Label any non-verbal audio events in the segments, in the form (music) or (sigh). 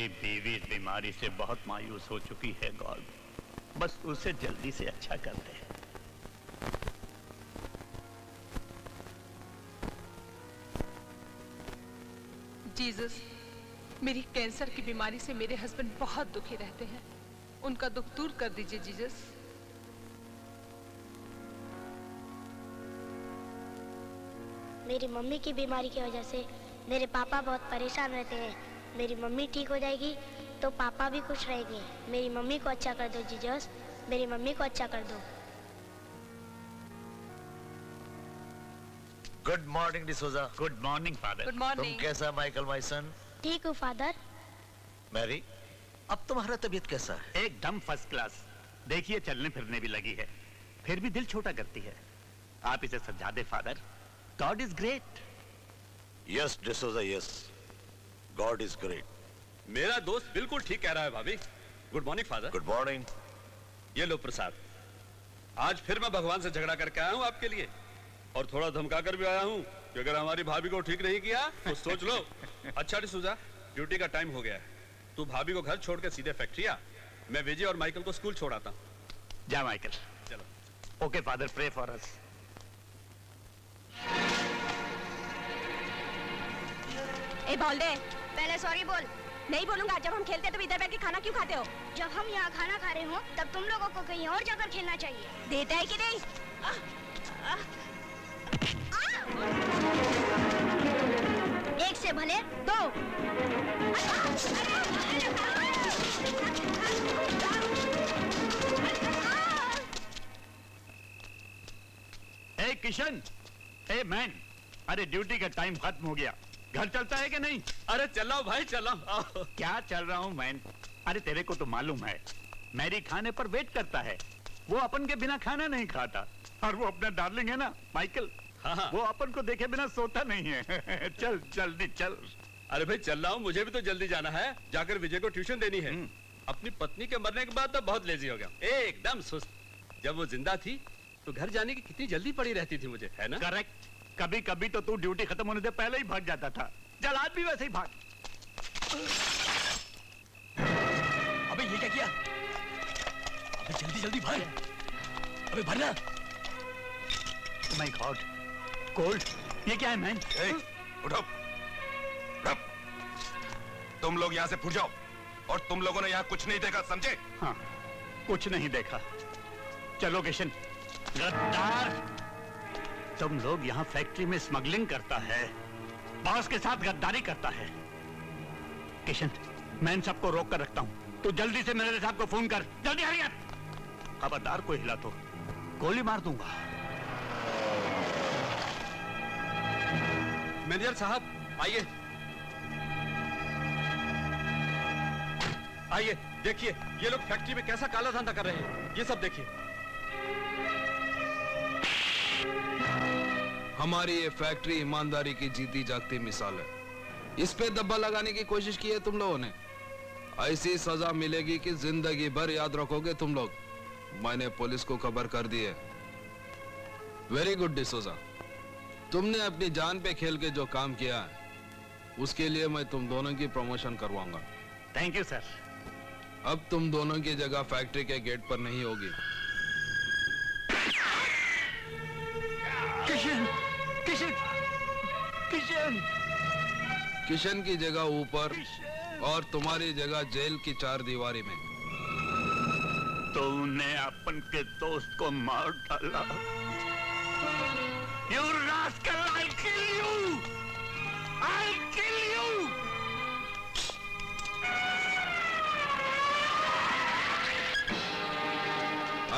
मेरी बीवी इस बीमारी से बहुत मायूस हो चुकी है गॉड। बस उसे जल्दी से अच्छा कर दे जीसस मेरी कैंसर की बीमारी से मेरे हस्बैंड बहुत दुखी रहते हैं। उनका दुख दूर कर दीजिए जीसस। मेरी मम्मी की बीमारी की वजह से मेरे पापा बहुत परेशान रहते हैं। मेरी मम्मी ठीक हो जाएगी तो पापा भी खुश रहेंगे। मेरी मम्मी को अच्छा कर दो जीजस। मेरी मम्मी को अच्छा कर दो। Good morning D'Souza good morning father good तुम मॉर्निंग कैसा माइकल माई सन ठीक हूँ फादर मैरी अब तुम्हारा तबीयत कैसा है? एकदम फ़र्स्ट क्लास देखिए चलने फिरने भी लगी है। फिर भी दिल छोटा करती है। आप इसे समझा दे father God is great yes D'Souza yes God is great मेरा दोस्त बिल्कुल ठीक कह रहा है भाभी। Good morning father good morning ये लो प्रसाद। आज फिर मैं भगवान से झगड़ा करके आया हूँ आपके लिए। और थोड़ा धमका कर भी आया हूँ कि अगर हमारी भाभी को ठीक नहीं किया तो सोच लो। अच्छा डिसूजा ड्यूटी का टाइम हो गया है। तू भाभी को घर छोड़ के सीधे फैक्ट्री आ। मैं विजय और माइकल को स्कूल छोड़ आता हूँ। जा माइकल। चलो। Okay father pray for us. ए बोल दे। पहले सॉरी बोल। नहीं बोलूँगा जब हम खेलते तो इधर बैठ के खाना क्यों खाते हो? जब हम यहाँ खाना खा रहे हो तब तुम लोगों को कहीं और जाकर खेलना चाहिए। देता है कि नहीं? आ, आ, एक से भले दो। ए किशन ए मैन अरे ड्यूटी का टाइम खत्म हो गया। घर चलता है कि नहीं? अरे चलाओ भाई चलाओ। क्या चल रहा हूँ मैन? अरे तेरे को तो मालूम है मैरी खाने पर वेट करता है। वो अपन के बिना खाना नहीं खाता। और वो अपना डार्लिंग है ना माइकल? हाँ, हाँ। वो अपन को देखे बिना सोता नहीं है। (laughs) चल जल्दी चल। अरे भाई चल रहा हूँ मुझे भी तो जल्दी जाना है। जाकर विजय को ट्यूशन देनी है। हम्म। अपनी पत्नी के मरने के बाद तो बहुत लेजी हो गया एकदम सुस्त। जब वो ज़िंदा थी तो घर जाने की कितनी जल्दी पड़ी रहती थी मुझे है ना? करेक्ट कभी कभी तो तू ड्यूटी खत्म होने से पहले ही भाग जाता था। चल आज भी वैसे ही भाग। अबे ये क्या किया? अबे जल्दी जल्दी भर अबे भरना। माय गॉड कोल्ड ये क्या है मैन? उठो। उठो। तुम लोग यहाँ से फुट जाओ और तुम लोगों ने यहाँ कुछ नहीं देखा समझे? हाँ कुछ नहीं देखा। चलो किशन। गद्दार! तुम लोग यहाँ फैक्ट्री में स्मगलिंग करता है। बॉस के साथ गद्दारी करता है। किशन मैं इन सबको रोक कर रखता हूँ। तू जल्दी से मेरे साहब को फ़ोन कर। जल्दी हरिया खबरदार को हिला तो गोली मार दूँगा। मैनेजर साहब, आइए। आइए, देखिए, ये लोग फैक्ट्री में कैसा काला धंधा कर रहे हैं। ये सब देखिए। हमारी ये फैक्ट्री ईमानदारी की जीती जागती मिसाल है। इस पे दब्बा लगाने की कोशिश की है तुम लोगों ने? ऐसी सजा मिलेगी कि ज़िंदगी भर याद रखोगे तुम लोग। मैंने पुलिस को खबर कर दी है। वेरी गुड डिसोजा तुमने अपनी जान पे खेल के जो काम किया है उसके लिए मैं तुम दोनों की प्रमोशन करवाऊँगा। थैंक यू सर अब तुम दोनों की जगह फैक्ट्री के गेट पर नहीं होगी। किशन किशन किशन। किशन की जगह ऊपर और तुम्हारी जगह जेल की चार दीवारी में। तूने अपन के दोस्त को मार डाला। यू रास्कल लाल you!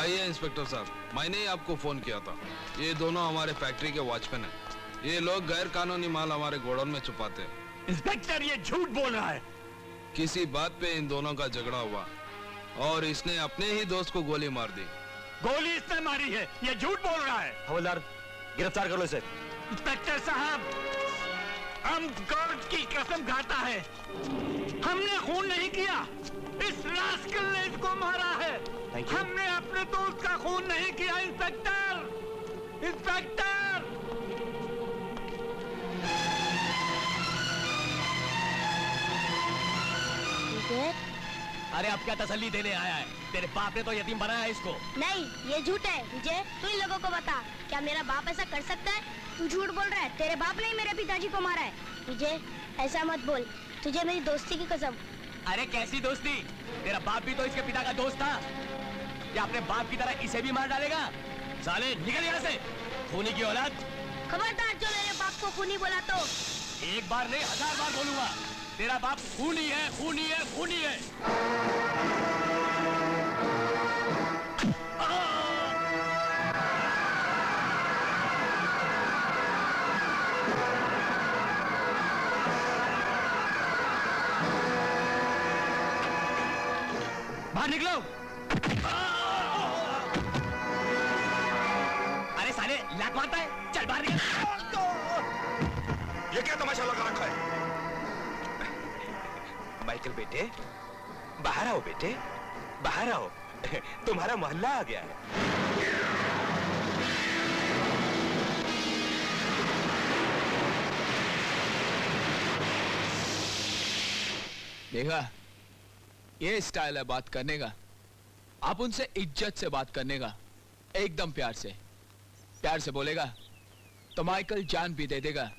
आइए इंस्पेक्टर साहब। मैंने ही आपको फ़ोन किया था। ये दोनों हमारे फैक्ट्री के वॉचमैन हैं। ये लोग गैर कानूनी माल हमारे गोडाउन में छुपाते हैं। इंस्पेक्टर ये झूठ बोल रहा है। किसी बात पे इन दोनों का झगड़ा हुआ और इसने अपने ही दोस्त को गोली मार दी। गोली इसने मारी है। ये झूठ बोल रहा है। हवलदार गिरफ़्तार कर लो इसे। इंस्पेक्टर साहब हम गॉड की कसम खाता है। हमने खून नहीं किया। इस रास्कल ने इसको मारा है। हमने अपने दोस्त का खून नहीं किया इंस्पेक्टर इंस्पेक्टर अरे आप क्या तसल्ली देने आया है? तेरे बाप ने तो यतीम बनाया है इसको। नहीं ये झूठ है विजय। तू इन लोगों को बता क्या मेरा बाप ऐसा कर सकता है? तू झूठ बोल रहा है तेरे बाप ने ही मेरे पिताजी को मारा है। विजय ऐसा मत बोल। तुझे मेरी दोस्ती की कसम अरे कैसी दोस्ती? तेरा बाप भी तो इसके पिता का दोस्त था। क्या अपने बाप की तरह इसे भी मार डालेगा? साले निकल यहाँ से। खूनी की औलाद। खबरदार जो मेरे बाप को खूनी बोला तो। एक बार नहीं हज़ार बार बोलूँगा। तेरा बाप खूनी है खूनी है खूनी है। बाहर निकलो। अरे साले लात मारता है। चल बाहर निकल। ये क्या तमाशा लगा रखा है? माइकल बेटे बाहर आओ बेटे। बाहर आओ। तुम्हारा मोहल्ला आ गया है। देखा ये स्टाइल है बात करने का। आप उनसे इज़्ज़त से बात करने का, एकदम प्यार से। प्यार से बोलेगा तो माइकल जान भी दे देगा।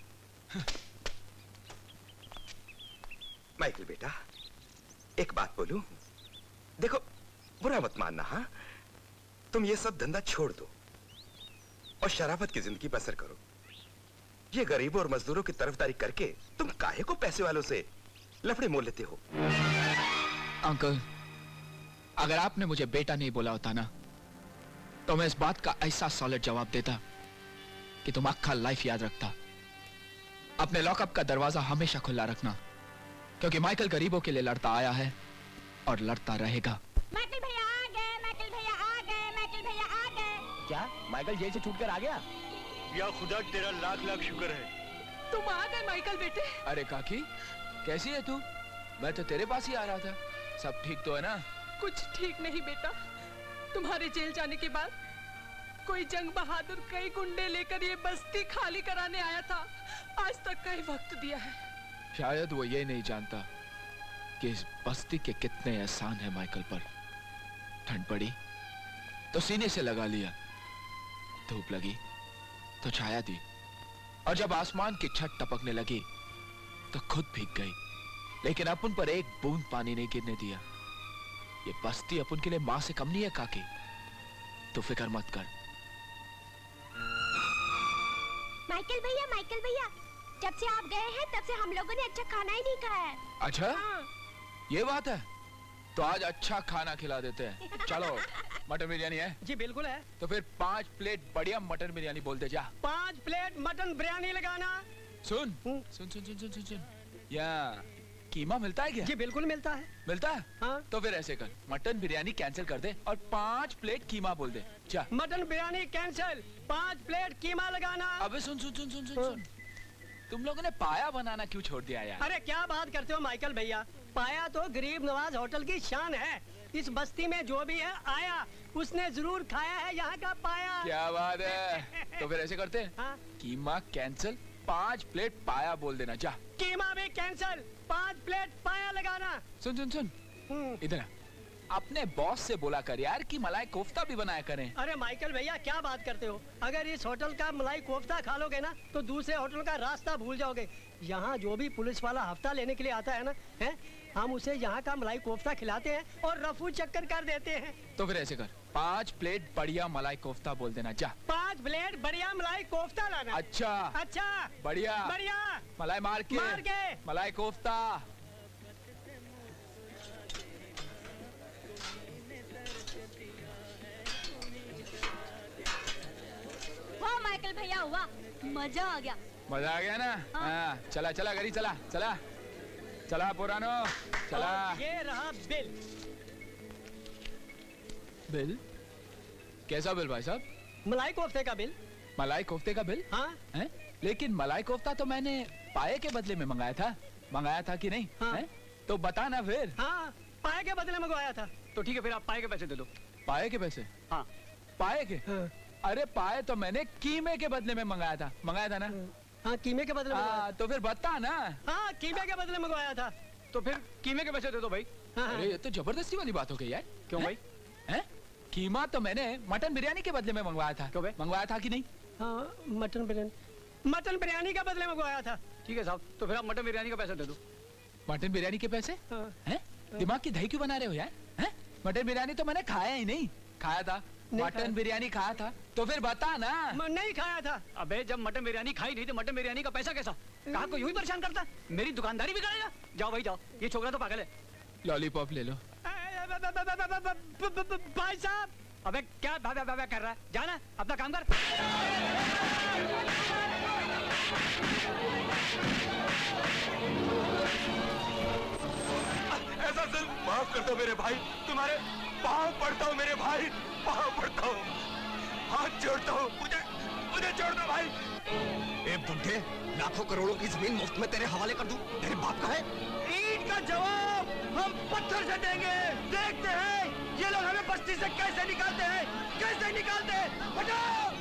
(laughs) माइकल बेटा, एक बात बोलूँ? देखो, बुरा मत मानना हाँ? तुम ये सब धंधा छोड़ दो और शराफत की ज़िंदगी बसर करो। ये गरीबों और मजदूरों की तरफदारी करके तुम काहे को पैसे वालों से लफड़े मोल लेते हो? अंकल अगर आपने मुझे बेटा नहीं बोला होता ना तो मैं इस बात का ऐसा सॉलिड जवाब देता कि तुम अक्खा लाइफ याद रखता। अपने लॉकअप का दरवाज़ा हमेशा खुला रखना क्योंकि माइकल गरीबों के लिए लड़ता आया है और लड़ता रहेगा। माइकल भैया आ गए माइकल भैया आ गए माइकल भैया आ गए। क्या? माइकल जेल से छूट कर आ गया? या खुदा तेरा लाख लाख शुक्र है। तुम आ गए माइकल बेटे। अरे काकी कैसी है तू? मैं तो तेरे पास ही आ रहा था। सब ठीक तो है ना? कुछ ठीक नहीं बेटा। तुम्हारे जेल जाने के बाद कोई जंग बहादुर कई गुंडे लेकर ये बस्ती खाली कराने आया था। आज तक कई वक्त दिया है। शायद वो ये नहीं जानता कि इस बस्ती के कितने एहसान है माइकल पर। ठंड पड़ी तो सीने से लगा लिया। धूप लगी तो छाया दी। और जब आसमान की छत टपकने लगी तो खुद भीग गई। लेकिन अपन पर एक बूंद पानी नहीं गिरने दिया। ये बस्ती अपन के लिए माँ से कम नहीं है काकी। तो फ़िक्र मत कर। माइकल भैया माइकल भैया जब से आप गए हैं तब से हम लोगों ने अच्छा खाना ही नहीं खाया है। अच्छा? हाँ। ये बात है? तो आज अच्छा खाना खिला देते हैं। (laughs) चलो मटन बिरयानी है? जी बिल्कुल है। तो फिर पाँच प्लेट बढ़िया मटन बिरयानी बोलते जा। पाँच प्लेट मटन बिरयानी लगाना। सुन। सुन सुन सुन सुन सुन सुन। या। कीमा मिलता है क्या? जी बिल्कुल मिलता है। मिलता है? हाँ। तो फिर ऐसे कर मटन बिरयानी कैंसिल कर दे और पाँच प्लेट कीमा बोल दे। जा। मटन बिरयानी कैंसिल पाँच प्लेट कीमा लगाना। अबे सुन सुन सुन सुन सुन सुन। तुम लोगों ने पाया बनाना क्यों छोड़ दिया यार? अरे क्या बात करते हो माइकल भैया? पाया तो गरीब नवाज़ होटल की शान है। इस बस्ती में जो भी है आया। उसने ज़रूर खाया है यहाँ का पाया। क्या बात है? (laughs) तो फिर ऐसे करते हैं। हाँ? कीमा कैंसिल पाँच प्लेट पाया बोल देना। जा। कीमा भी कैंसल। पाँच प्लेट पाया लगाना। सुन सुन सुन। इधर अपने बॉस से बोला कर यार कि मलाई कोफ्ता भी बनाया करें। अरे माइकल भैया क्या बात करते हो? अगर इस होटल का मलाई कोफ्ता खा लोगे ना तो दूसरे होटल का रास्ता भूल जाओगे। यहाँ जो भी पुलिस वाला हफ़्ता लेने के लिए आता है ना है? हम उसे यहाँ का मलाई कोफ्ता खिलाते हैं और रफू चक्कर कर देते हैं। तो फिर ऐसे कर। पाँच प्लेट बढ़िया मलाई कोफ्ता बोल देना जा। पाँच प्लेट बढ़िया मलाई कोफ्ता लाना। अच्छा। अच्छा। बढ़िया। बढ़िया। मलाई मार के। मार के। मलाई कोफ्ता। वाह माइकल भैया हुआ मज़ा आ गया। मज़ा आ गया ना? हाँ चला चला गरी चला चला। चला पुरानो चला। ये रहा बिल। बिल? कैसा बिल भाई साहब? मलाई कोफ्ते का बिल। मलाई कोफ्ते का बिल? हाँ। हैं? लेकिन मलाई कोफ्ता तो मैंने पाए के बदले में मंगाया था। मंगाया था कि नहीं? हाँ। हैं? तो बता ना फिर। हाँ पाए के बदले मंगवाया था। तो ठीक है फिर आप पाए के पैसे दे दो। पाए के पैसे? हाँ। पाए के? हाँ। अरे पाए तो मैंने कीमे के बदले में मंगाया था। मंगाया था ना? हाँ। कीमे के बदले हाँ तो फिर बता ना। हाँ कीमे के बदले मंगवाया था। तो फिर कीमे के पैसे दे दो भाई। अरे ये तो ज़बरदस्ती वाली बात हो गई यार। क्यों हैं? भाई? हैं? कीमा तो मैंने मटन बिरयानी के बदले में मंगवाया था। क्यों मंगवाया था कि नहीं? हाँ मटन बिरयानी। मटन बिरयानी के बदले मंगवाया था। ठीक है साहब तो फिर आप मटन बिरयानी का पैसा दे दो। मटन बिरयानी के पैसे? हैं। दिमाग की दही क्यों बना रहे हो यार? हैं? मटन बिरयानी तो मैंने खाया ही नहीं। खाया था। मटन बिरयानी खाया था। तो फिर बता ना। म- नहीं खाया था। अबे जब मटन बिरयानी खाई नहीं तो मटन बिरयानी का पैसा कैसा? कहा को यूँ ही परेशान करता? मेरी दुकानदारी भी करेगा जाओ भाई जाओ। ये छोकरा तो पागल है। लॉलीपॉप ले लो। भाई साहब। अबे क्या भाभा भाभा कर रहा है? जाना अपना काम कर। ऐसा जुल्म माफ़ कर दो मेरे भाई। तुम्हारे पाँव पड़ता हूँ मेरे भाई। पाँव पड़ता हूँ। हाथ जोड़ता हूँ। मुझे मुझे छोड़ दो भाई। ए बुढ़े लाखों करोड़ों की ज़मीन मुफ़्त में तेरे हवाले कर दूँ। तेरे बाप का है? का जवाब हम पत्थर से देंगे। देखते हैं ये लोग हमें बस्ती से कैसे निकालते हैं। कैसे निकालते हैं? हटाओ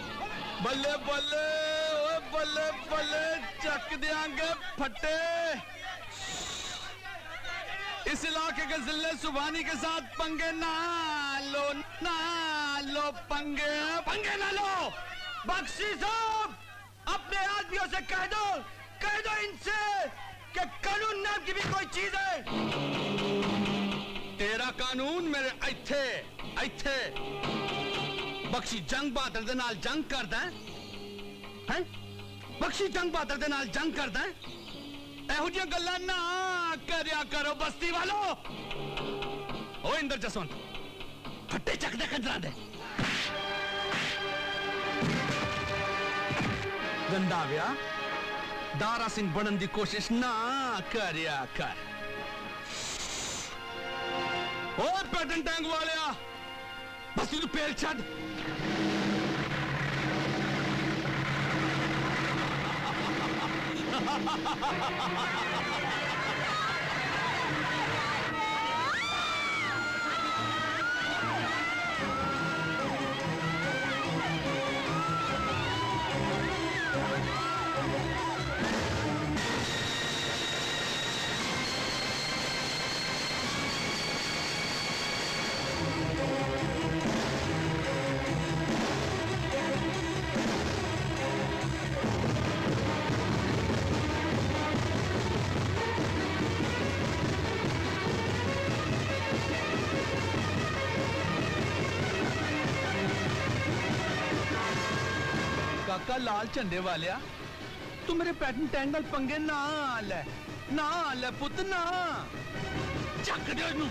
बल्ले बल्ले बल्ले बल्ले चक दियांगे फटे इस इलाके के ज़िले सुबानी के साथ पंगे ना लो ना लो पंगे। पंगे ना लो! बख्शी साहब अपने आदमियों से कह दो कह दो इनसे कि कानून नाम की भी कोई चीज है तेरा कानून मेरे ਇੱਥੇ ਇੱਥੇ ਬਖਸ਼ੀ ਜੰਗ ਬਹਾਦਰ ਦੇ ਨਾਲ ਜੰਗ ਕਰਦਾ ਹੈ ਹੈ ਬਖਸ਼ੀ ਜੰਗ ਬਹਾਦਰ ਦੇ ਨਾਲ ਜੰਗ ਕਰਦਾ ਹੈ ਇਹੋ ਜਿਹੀਆਂ ਗੱਲਾਂ ਨਾ ਕਰਿਆ ਕਰੋ ਬਸਤੀ ਵਾਲੋ ਓ ਇੰਦਰ ਜਸਵੰਤ ਫੱਟੇ ਚੱਕਦੇ ਕੰਜਰਾਂ ਦੇ ਗੰਦਾ दारा सिंह बनने की कोशिश ना कर कर। ओ पैटन टैंक वाले बस तू पेल छड़। ha ha ha ha ha ਲਾਲ ਝੰਡੇ ਵਾਲਿਆ ਤੂੰ ਮੇਰੇ ਪੈਟਨ ਟੈਂਕ ਨਾਲ ਪੰਗੇ ਨਾ ਲੈ ਨਾ ਲੈ ਪੁੱਤ ਨਾ ਚੱਕ ਦੇ ਉਹਨੂੰ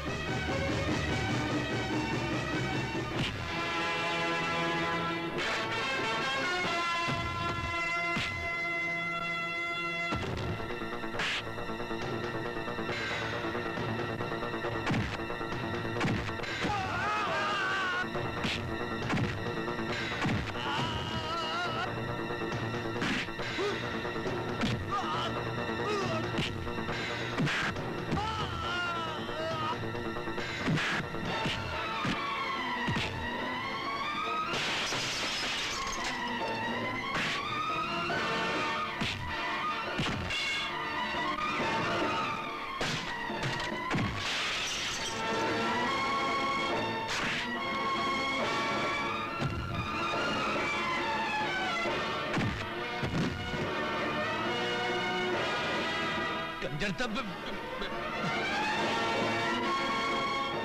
तब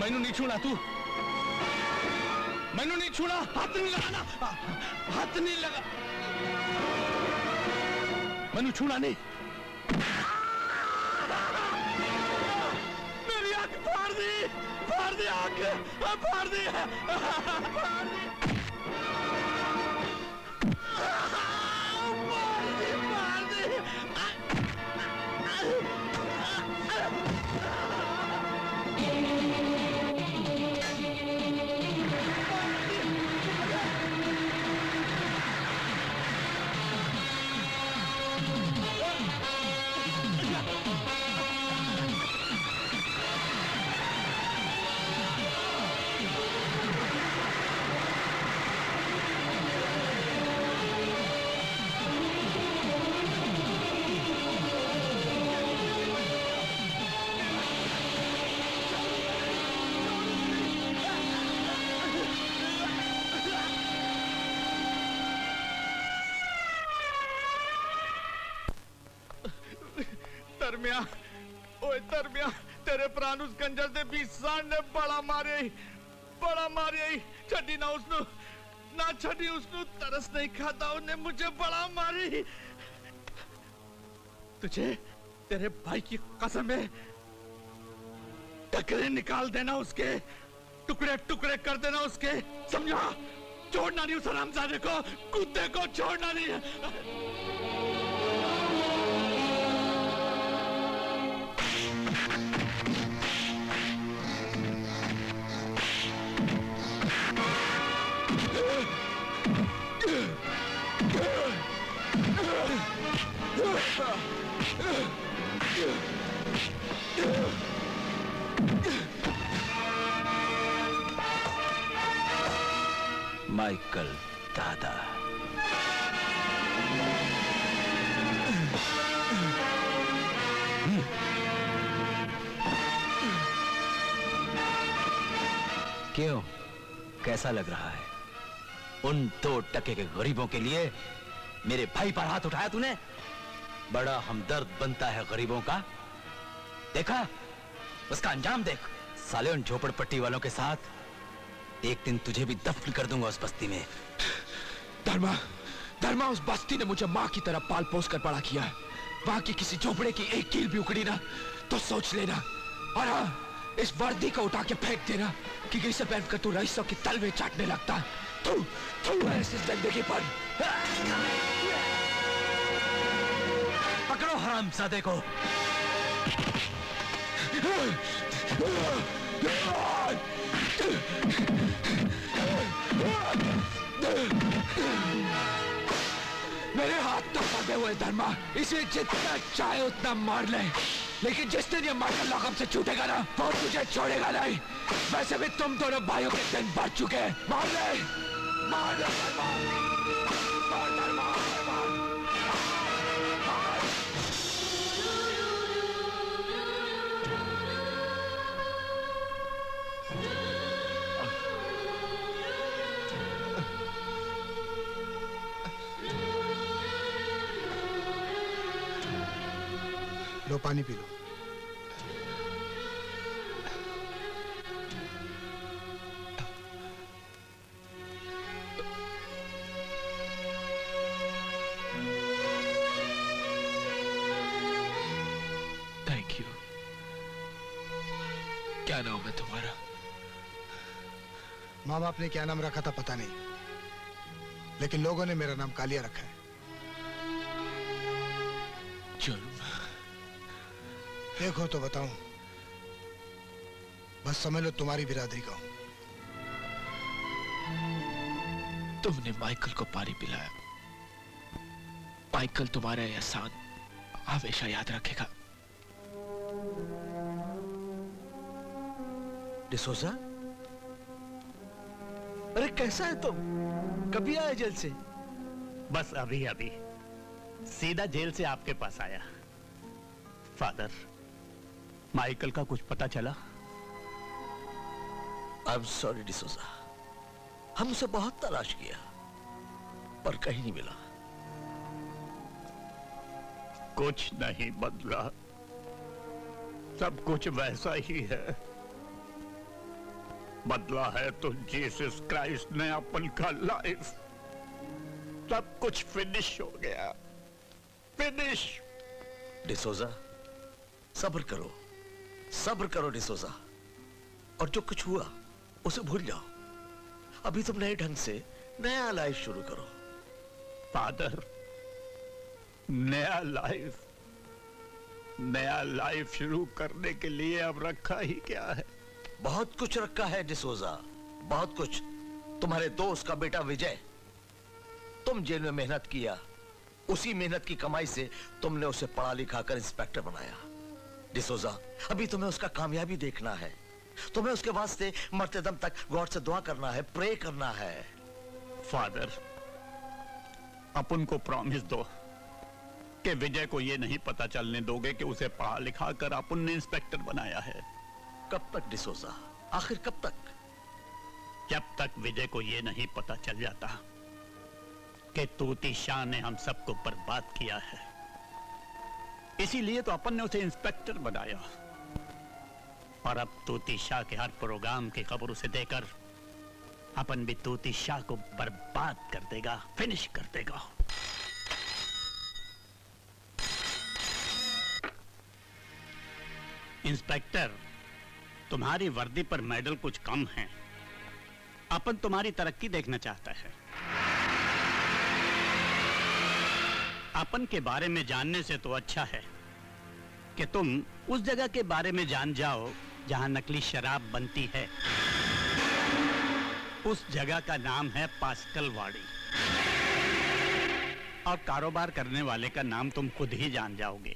मैनू नहीं छूना तू। मैनू नहीं छूना। हाथ नहीं लगाना। हाथ नहीं लगा। मैनू छूना नहीं। सांड ने छड़ी ना उसनु, ना छड़ी उसनु तरस नहीं खाता उसने मुझे बड़ा मारी तुझे, तेरे भाई की कसम है। टकरे निकाल देना उसके, टुकड़े टुकड़े कर देना उसके। समझा? छोड़ना नहीं उस हरामजादे को, कुत्ते को छोड़ना नहीं। माइकल दादा। क्यों? कैसा लग रहा है? उन दो टके के गरीबों के लिए मेरे भाई पर हाथ उठाया तूने? बड़ा हमदर्द बनता है गरीबों का। देखा? उसका अंजाम देख। साले उन झोपड़पट्टी वालों के साथ एक दिन तुझे भी दफन कर दूँगा उस बस्ती में। धर्मा धर्मा उस बस्ती ने मुझे माँ की तरह पाल पोस कर बड़ा किया। है वहाँ की किसी झोपड़े की एक कील भी उखड़ी ना तो सोच लेना। और हाँ इस वर्दी को उठा के फेंक देना कि इसे पहनकर तू रईसों की तलवे चाटने लगता। तू तू है इस ज़िंदगी पर। पकड़ो हराम सादे को। मेरे हाथ तो फंसे हुए धर्मा। इसे जितना चाहे उतना मार ले। लेकिन जिस दिन ये माइकल लॉकअप से छूटेगा ना, वो तुझे छोड़ेगा नहीं। वैसे भी तुम दोनों भाइयों के दिन भर चुके हैं। मार ले! मार ले मार पानी पी लो। थैंक यू क्या नाम है तुम्हारा? माँ बाप ने क्या नाम रखा था पता नहीं। लेकिन लोगों ने मेरा नाम कालिया रखा है। देखो तो बताऊँ। बस समझ लो तुम्हारी बिरादरी का तुमने माइकल को पानी पिलाया। माइकल तुम्हारा यह एहसान हमेशा याद रखेगा। डिसोजा अरे कैसा है तुम? कभी आए जेल से? बस अभी अभी सीधा जेल से आपके पास आया। फादर माइकल का कुछ पता चला? आई एम सॉरी डिसोजा हम उसे बहुत तलाश किया पर कहीं नहीं मिला। कुछ नहीं बदला। सब कुछ वैसा ही है। बदला है तो जीसस क्राइस्ट ने अपन का लाइफ। सब कुछ फिनिश हो गया। फिनिश। डिसोजा सब्र करो। सब्र करो डिसोजा। और जो कुछ हुआ उसे भूल जाओ। अभी तुम नए ढंग से नया लाइफ शुरू करो। फादर नया लाइफ नया लाइफ शुरू करने के लिए अब रखा ही क्या है? बहुत कुछ रखा है डिसोजा। बहुत कुछ। तुम्हारे दोस्त का बेटा विजय तुम जेल में मेहनत किया उसी मेहनत की कमाई से तुमने उसे पढ़ा लिखा कर इंस्पेक्टर बनाया। डिसोजा अभी तुम्हें उसका कामयाबी देखना है। तुम्हें उसके वास्ते मरते दम तक गॉड से दुआ करना है प्रे करना है। फादर अपन को प्रॉमिस दो कि विजय को ये नहीं पता चलने दोगे कि उसे पढ़ा लिखा कर अपन ने इंस्पेक्टर बनाया है। कब तक डिसोजा आखिर कब तक? जब तक विजय को ये नहीं पता चल जाता कि तूती शाह ने हम सबको बर्बाद किया है। इसीलिए तो अपन ने उसे इंस्पेक्टर बनाया। और अब तूती शाह के हर प्रोग्राम की खबर उसे देकर अपन भी तूती शाह को बर्बाद कर देगा फिनिश कर देगा। इंस्पेक्टर, तुम्हारी वर्दी पर मेडल कुछ कम है। अपन तुम्हारी तरक्की देखना चाहता है। अपन के बारे में जानने से तो अच्छा है कि तुम उस जगह के बारे में जान जाओ जहाँ नकली शराब बनती है। उस जगह का नाम है पास्कल वाड़ी और कारोबार करने वाले का नाम तुम खुद ही जान जाओगे।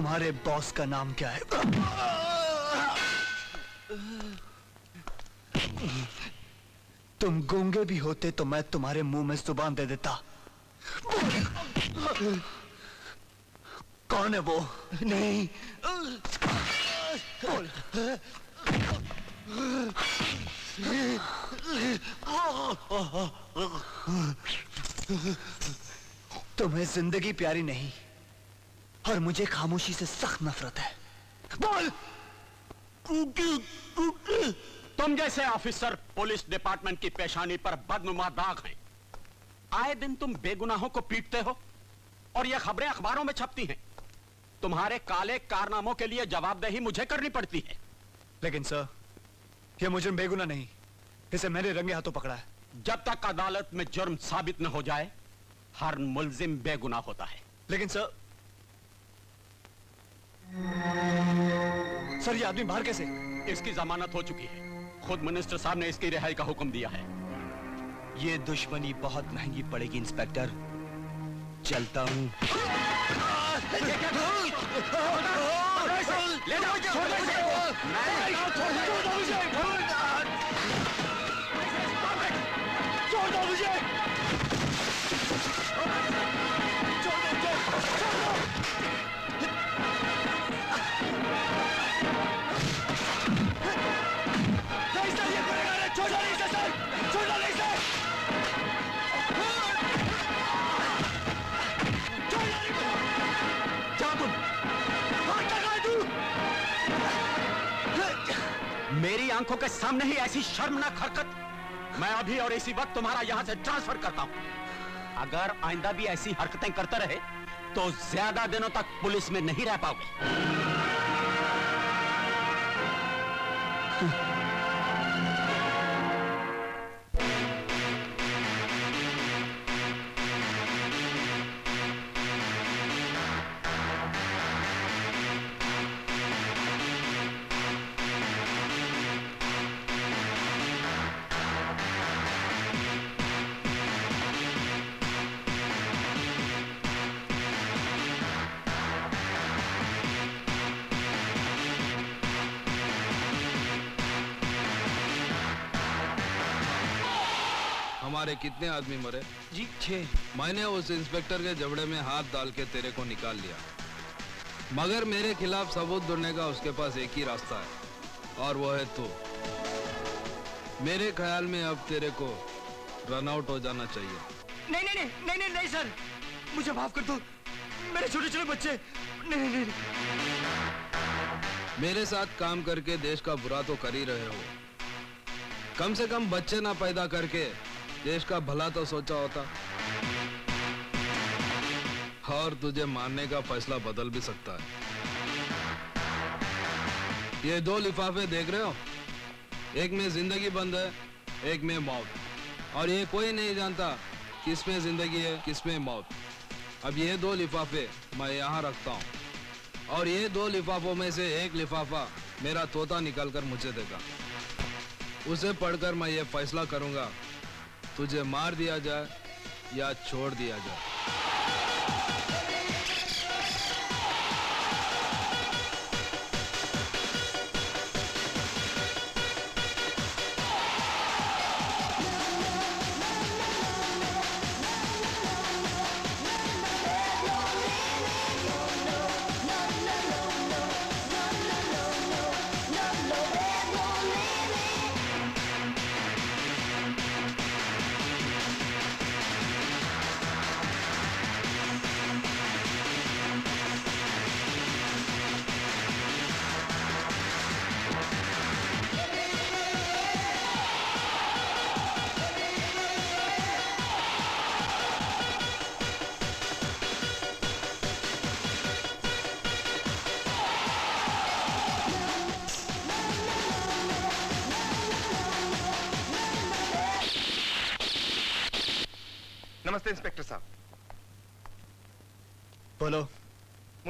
तुम्हारे बॉस का नाम क्या है? तुम गूँगे भी होते तो मैं तुम्हारे मुँह में ज़ुबान दे देता। कौन है वो? नहीं। बोल तुम्हें ज़िंदगी प्यारी नहीं। और मुझे खामोशी से सख्त नफरत है। बोल! तुम जैसे ऑफिसर पुलिस डिपार्टमेंट की पेशानी पर बदनुमा दाग हैं। आए दिन तुम बेगुनाहों को पीटते हो और यह खबरें अखबारों में छपती हैं। तुम्हारे काले कारनामों के लिए जवाबदेही मुझे करनी पड़ती है। लेकिन सर यह मुझे बेगुना नहीं। इसे मैंने रंगे हाथों पकड़ा है। जब तक अदालत में जुर्म साबित न हो जाए हर मुलजिम बेगुना होता है। लेकिन सर सर ये आदमी बाहर कैसे इसकी जमानत हो चुकी है खुद मिनिस्टर साहब ने इसकी रिहाई का हुक्म दिया है ये दुश्मनी बहुत महँगी पड़ेगी इंस्पेक्टर चलता हूँ ले जाओ आँखों के सामने ही ऐसी शर्मनाक हरकत मैं अभी और इसी वक्त तुम्हारा यहाँ से ट्रांसफ़र करता हूँ। अगर आइंदा भी ऐसी हरकतें करते रहे तो ज़्यादा दिनों तक पुलिस में नहीं रह पाओगे। कितने आदमी मरे? जी छह। मैंने उस इंस्पेक्टर के जबड़े में हाथ डाल के तेरे को निकाल लिया। मगर मेरे खिलाफ सबूत ढूँढने का उसके पास एक ही रास्ता है और वो है तू। मेरे ख्याल में अब तेरे को रन आउट हो जाना चाहिए। नहीं नहीं नहीं नहीं नहीं नहीं सर। मुझे माफ़ कर दो। मेरे छोटे छोटे बच्चे। नहीं नहीं नहीं। मेरे साथ काम करके देश का बुरा तो कर ही रहे हो। कम से कम बच्चे ना पैदा करके देश का भला तो सोचा होता। और तुझे मारने का फैसला बदल भी सकता है। ये दो लिफाफे देख रहे हो? एक में ज़िंदगी बंद है, एक में मौत। और ये कोई नहीं जानता किसमें ज़िंदगी है किसमें मौत। अब ये दो लिफाफे मैं यहाँ रखता हूँ। और ये दो लिफाफों में से एक लिफाफा मेरा तोता निकाल कर मुझे देगा। उसे पढ़कर मैं ये फैसला करूँगा तुझे मार दिया जाए या छोड़ दिया जाए।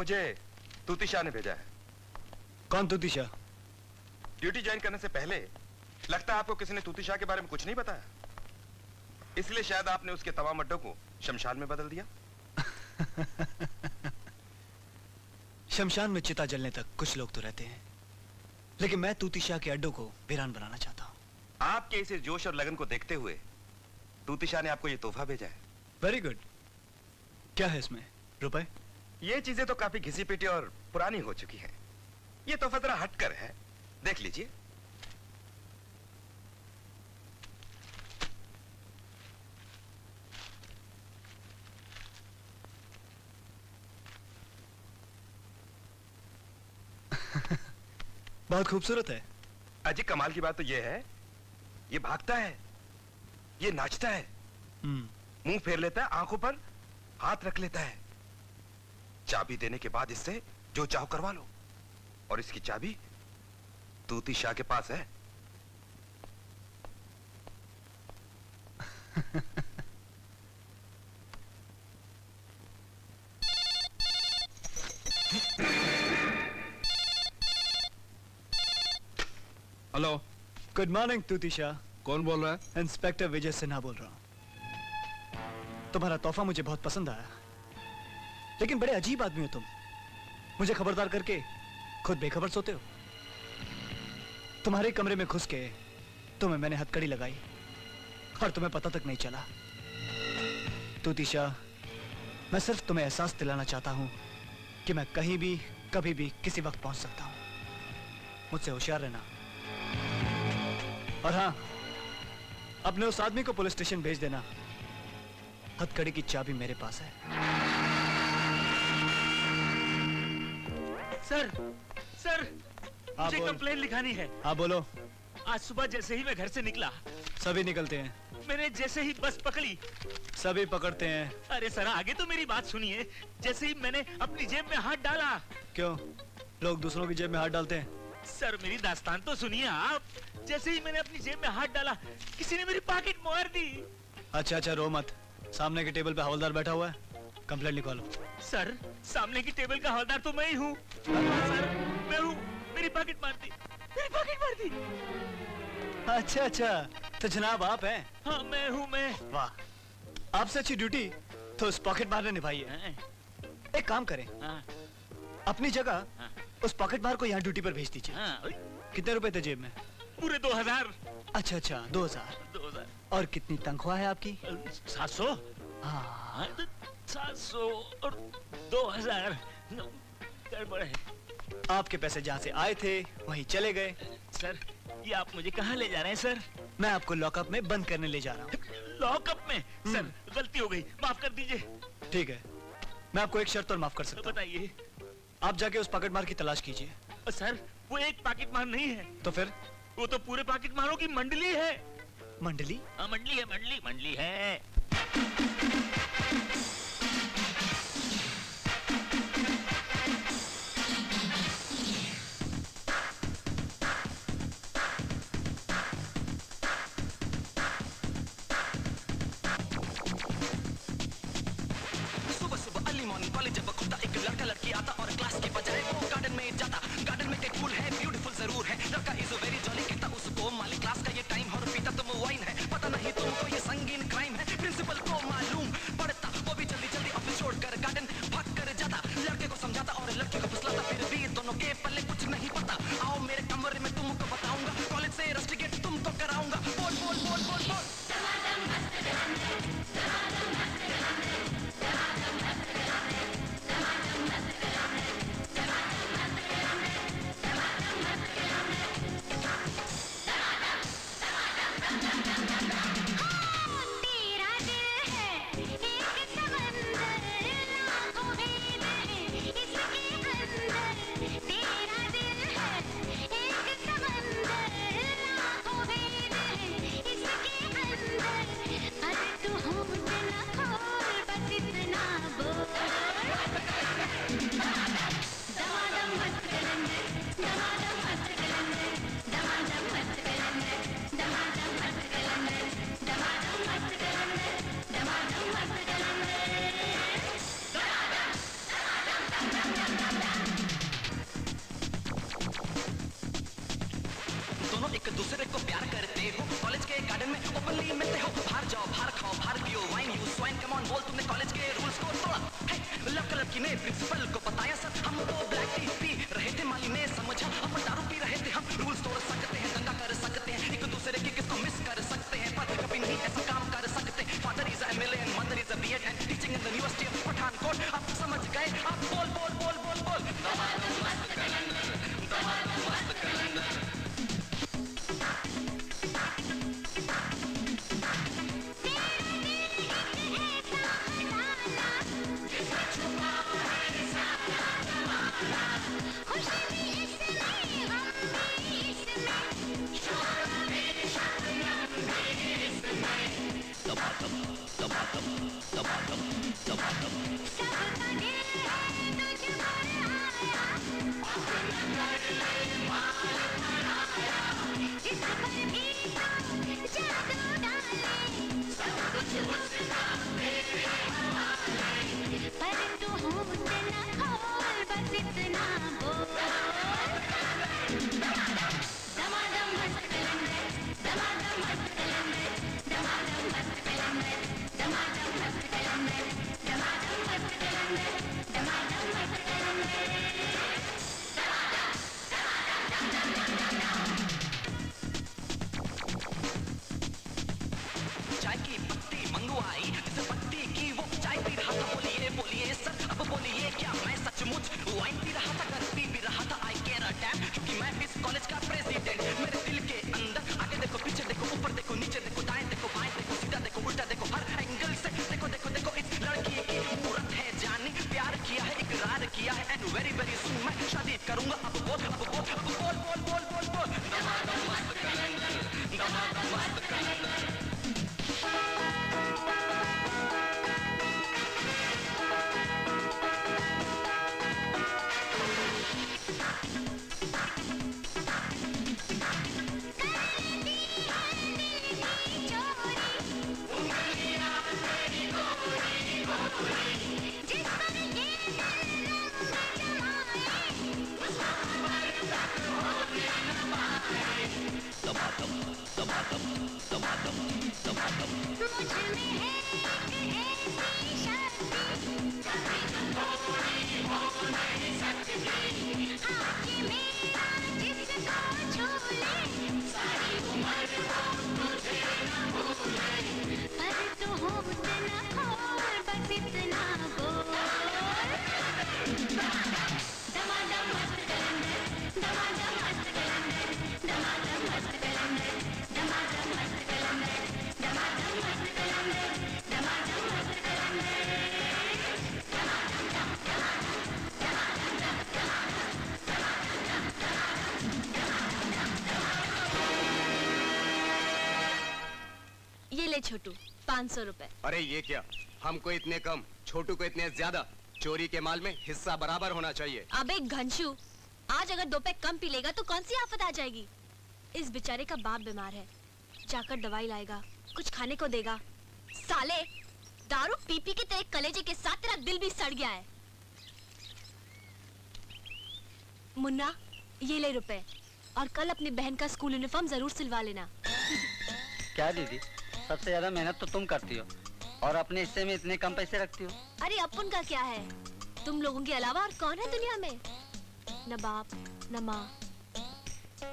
मुझे तूतिशा ने भेजा है। कौन तुतिशा ड्यूटी ज्वाइन करने से पहले लगता है आपको किसी ने तूतिशा के बारे में कुछ नहीं बताया इसलिए शायद आपने उसके तमाम अड्डों को शमशान में बदल दिया। (laughs) शमशान में चिता जलने तक कुछ लोग तो रहते हैं। लेकिन मैं तूतिशा के अड्डों को वीरान बनाना चाहता हूँ। आपके इसे जोश और लगन को देखते हुए तूतिशा ने आपको ये तोहफा भेजा है। वेरी गुड क्या है इसमें? रुपए? ये चीज़ें तो काफ़ी घिसी पिटी और पुरानी हो चुकी हैं। ये तोहफा जरा हटकर है। देख लीजिए। बहुत खूबसूरत है। अजी कमाल की बात तो ये है। ये भागता है। ये नाचता है। मुँह फेर लेता है आँखों पर हाथ रख लेता है। चाबी देने के बाद इससे जो चाहो करवा लो। और इसकी चाबी तूती शाह के पास है। Hello good morning Tuti Shah. कौन बोल रहा है? इंस्पेक्टर विजय सिन्हा बोल रहा हूँ। तुम्हारा तोहफा मुझे बहुत पसंद आया। लेकिन बड़े अजीब आदमी हो तुम। मुझे खबरदार करके खुद बेखबर सोते हो। तुम्हारे कमरे में घुस के तुम्हें मैंने हथकड़ी लगाई और तुम्हें पता तक नहीं चला। तुतिशा मैं सिर्फ़ तुम्हें एहसास दिलाना चाहता हूँ कि मैं कहीं भी, कभी भी किसी वक्त पहुँच सकता हूँ। मुझसे होशियार रहना। और हाँ अपने उस आदमी को पुलिस स्टेशन भेज देना। हथकड़ी की चाबी मेरे पास है। सर सर हाँ, मुझे कंप्लेन लिखानी है। हाँ बोलो। आज सुबह जैसे ही मैं घर से निकला सभी निकलते हैं। मैंने जैसे ही बस पकड़ी। सभी पकड़ते हैं। अरे सर आगे तो मेरी बात सुनिए। जैसे ही मैंने अपनी जेब में हाथ डाला। क्यों? लोग दूसरों की जेब में हाथ डालते हैं। सर मेरी दास्तान तो सुनिए आप। जैसे ही मैंने अपनी जेब में हाथ डाला किसी ने मेरी पॉकेट मार दी। अच्छा अच्छा रो मत। सामने के टेबल पे हवलदार बैठा हुआ है। कंप्लेंट लिखवा लो सर सामने की टेबल का हवलदार तो मैं ही हूँ। सर। मैं हूँ। मेरी पॉकेट मार दी मेरी पॉकेट मार दी अच्छा अच्छा। तो जनाब आप हैं? हाँ मैं हूँ मैं। वाह। आपसे अच्छी ड्यूटी तो उस पॉकेट मार ने निभाई है। एक काम करें। अपनी जगह उस पॉकेट मार को यहाँ ड्यूटी पर भेज दीजिए। कितने रुपए थे जेब में? पूरे दो हज़ार। अच्छा अच्छा। दो हज़ार। दो हज़ार। और कितनी तनख्वाह है आपकी? सात सौ। हाँ। सात सौ और दो हज़ार। गड़बड़ है। आपके पैसे जहाँ से आए थे वहीं चले गए। सर ये आप मुझे कहाँ ले जा रहे हैं सर? मैं आपको लॉकअप में बंद करने ले जा रहा हूँ। लॉकअप में? सर गलती हो गई। माफ़ कर दीजिए। ठीक है। मैं आपको एक शर्त और माफ़ कर सकता बताइए। आप जाके उस पॉकेट मार की तलाश कीजिए। सर वो एक पाकिट मार नहीं है। तो फिर? वो तो पूरे पाकिट मारों की मंडली है। मंडली? हाँ मंडली है मंडली मंडली है। छोटू पाँच सौ रूपए। अरे ये क्या? हमको इतने कम छोटू को इतने ज़्यादा। चोरी के माल में हिस्सा बराबर होना चाहिए। अब एक घंशु आज अगर दो पैक कम पी लेगा तो कौन सी आफत आ जाएगी? इस बेचारे का बाप बीमार है। जाकर दवाई लाएगा कुछ खाने को देगा। साले दारू पी पी के तेरे कलेजे के साथ तेरा दिल भी सड़ गया है। मुन्ना ये ले रुपए और कल अपनी बहन का स्कूल यूनिफॉर्म ज़रूर सिलवा लेना। क्या दीदी? सबसे ज़्यादा मेहनत तो तुम करती हो। और अपने हिस्से में इतने कम पैसे रखती हो। अरे अपन का क्या है? तुम लोगों के अलावा और कौन है दुनिया में? न बाप न माँ।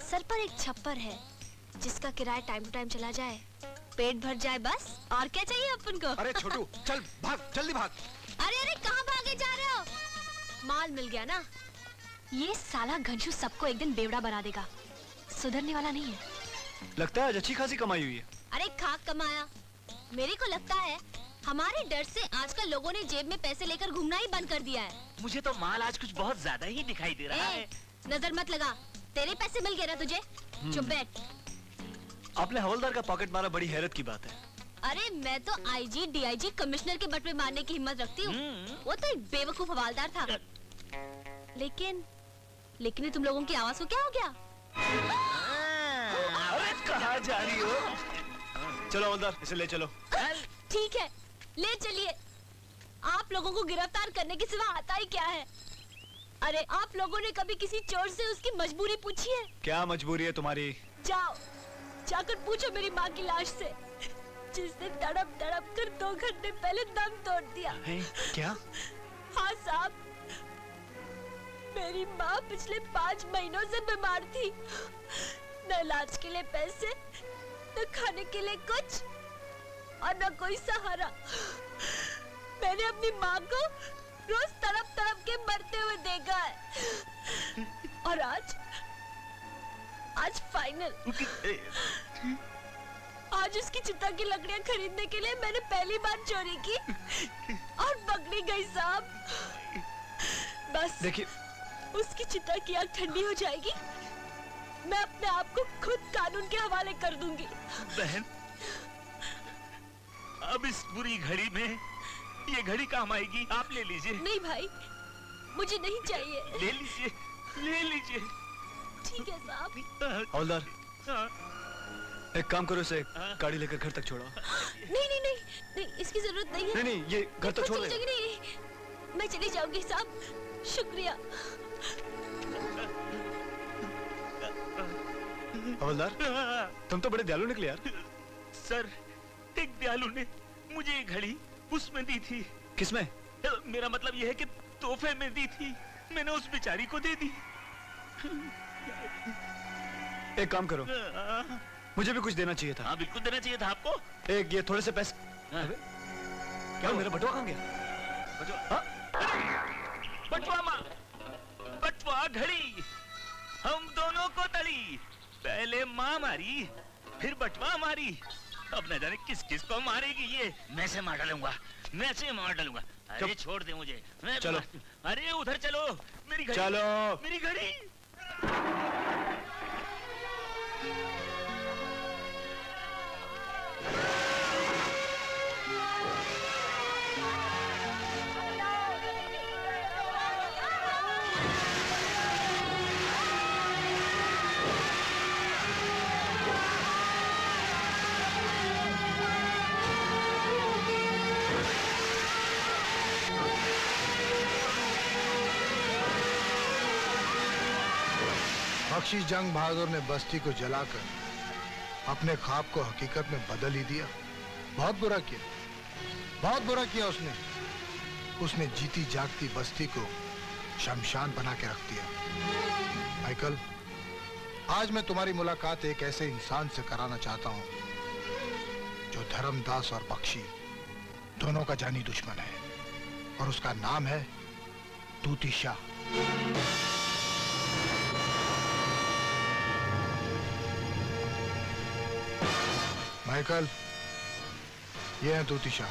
सर पर एक छप्पर है जिसका किराया टाइम टू टाइम चला जाए। पेट भर जाए बस और क्या चाहिए अपन को? अरे छोटू (laughs) चल भाग जल्दी भाग। अरे अरे कहाँ भागे जा रहे हो? माल मिल गया ना? ये साला घंशु सबको एक दिन बेवड़ा बना देगा। सुधरने वाला नहीं है। लगता है आज अच्छी खासी कमाई हुई है। अरे खाक कमाया। मेरे को लगता है हमारे डर से आजकल लोगों ने जेब में पैसे लेकर घूमना ही बंद कर दिया है। मुझे तो माल आज कुछ बहुत ज़्यादा ही दिखाई दे रहा है। नज़र मत लगा। तेरे पैसे मिल गए ना तुझे? हम्म। चुप बैठ। आपने हवलदार का पॉकेट मारा बड़ी हैरत की बात है। अरे मैं तो आईजी डीआईजी कमिश्नर के बट बटवे मारने की हिम्मत रखती हूँ। वो तो एक बेवकूफ़ हवालदार था। लेकिन लेकिन तुम लोगों की आवाज़ को क्या हो गया? अरे कहाँ जा रही हो? चलो हवलदार इसे ले चलो। ठीक है ले चलिए। आप लोगों को गिरफ़्तार करने के सिवा आता ही क्या है? अरे आप लोगों ने कभी किसी चोर से उसकी मजबूरी पूछी है? क्या मजबूरी है तुम्हारी? जाओ जाकर पूछो मेरी माँ की लाश से। जिसने तड़प तड़प कर दो घंटे पहले दम तोड़ दिया। हैं? क्या? हाँ साहब मेरी माँ पिछले पाँच महीनों से बीमार थी। न इलाज के लिए पैसे न खाने के लिए कुछ और न कोई सहारा। मैंने अपनी माँ को रोज तड़प तड़प के मरते हुए देखा है। और आज आज फाइनल आज उसकी चिता की लकड़ियाँ खरीदने के लिए मैंने पहली बार चोरी की और पकड़ी गई साहब। बस देखिए। उसकी चिता की आग ठंडी हो जाएगी। मैं अपने आप को खुद कानून के हवाले कर दूँगी। बहन अब इस बुरी घड़ी में ये घड़ी काम आएगी। आप ले लीजिए। नहीं भाई मुझे नहीं चाहिए। ले लीजिए ले लीजिए। ठीक है साहब। हवलदार हाँ। एक काम करो इसे गाड़ी लेकर घर तक छोड़ो। नहीं नहीं नहीं नहीं इसकी ज़रूरत नहीं है। नहीं नहीं ये घर तक छोड़ नहीं नहीं मैं चली जाऊँगी साहब। शुक्रिया। हवलदार तुम तो बड़े दयालु निकले यार। सर एक दयालु ने मुझे ये घड़ी उसमें दी थी। किसमें मेरा मतलब यह है कि तोहफे में दी थी। मैंने उस बेचारी को दे दी। एक काम करो मुझे भी कुछ देना चाहिए था। हाँ बिल्कुल देना चाहिए था आपको। एक ये थोड़े से पैसे। क्या मेरा बटुआ कहाँ गया? बटुआ माँ बटुआ घड़ी। हम दोनों को तड़ी पहले माँ मारी फिर बटवा मारी। अब न जाने किस किस को मारेगी ये। मैं से मार डालूँगा मैं से मार डालूँगा। अरे छोड़ दे मुझे। मैं चलो। अरे उधर चलो। मेरी घड़ी चलो। मेरी घड़ी। बख्शी जंग बहादुर ने बस्ती को जलाकर अपने ख्वाब को हकीकत में बदल ही दिया। बहुत बुरा किया। बहुत बुरा किया उसने। उसने जीती जागती बस्ती को शमशान बना के रख दिया। माइकल, आज मैं तुम्हारी मुलाकात एक ऐसे इंसान से कराना चाहता हूँ, जो धर्मदास और बख्शी दोनों का जानी दुश्मन है और उसका नाम है तूती शाह। माइकल ये है तूती शाह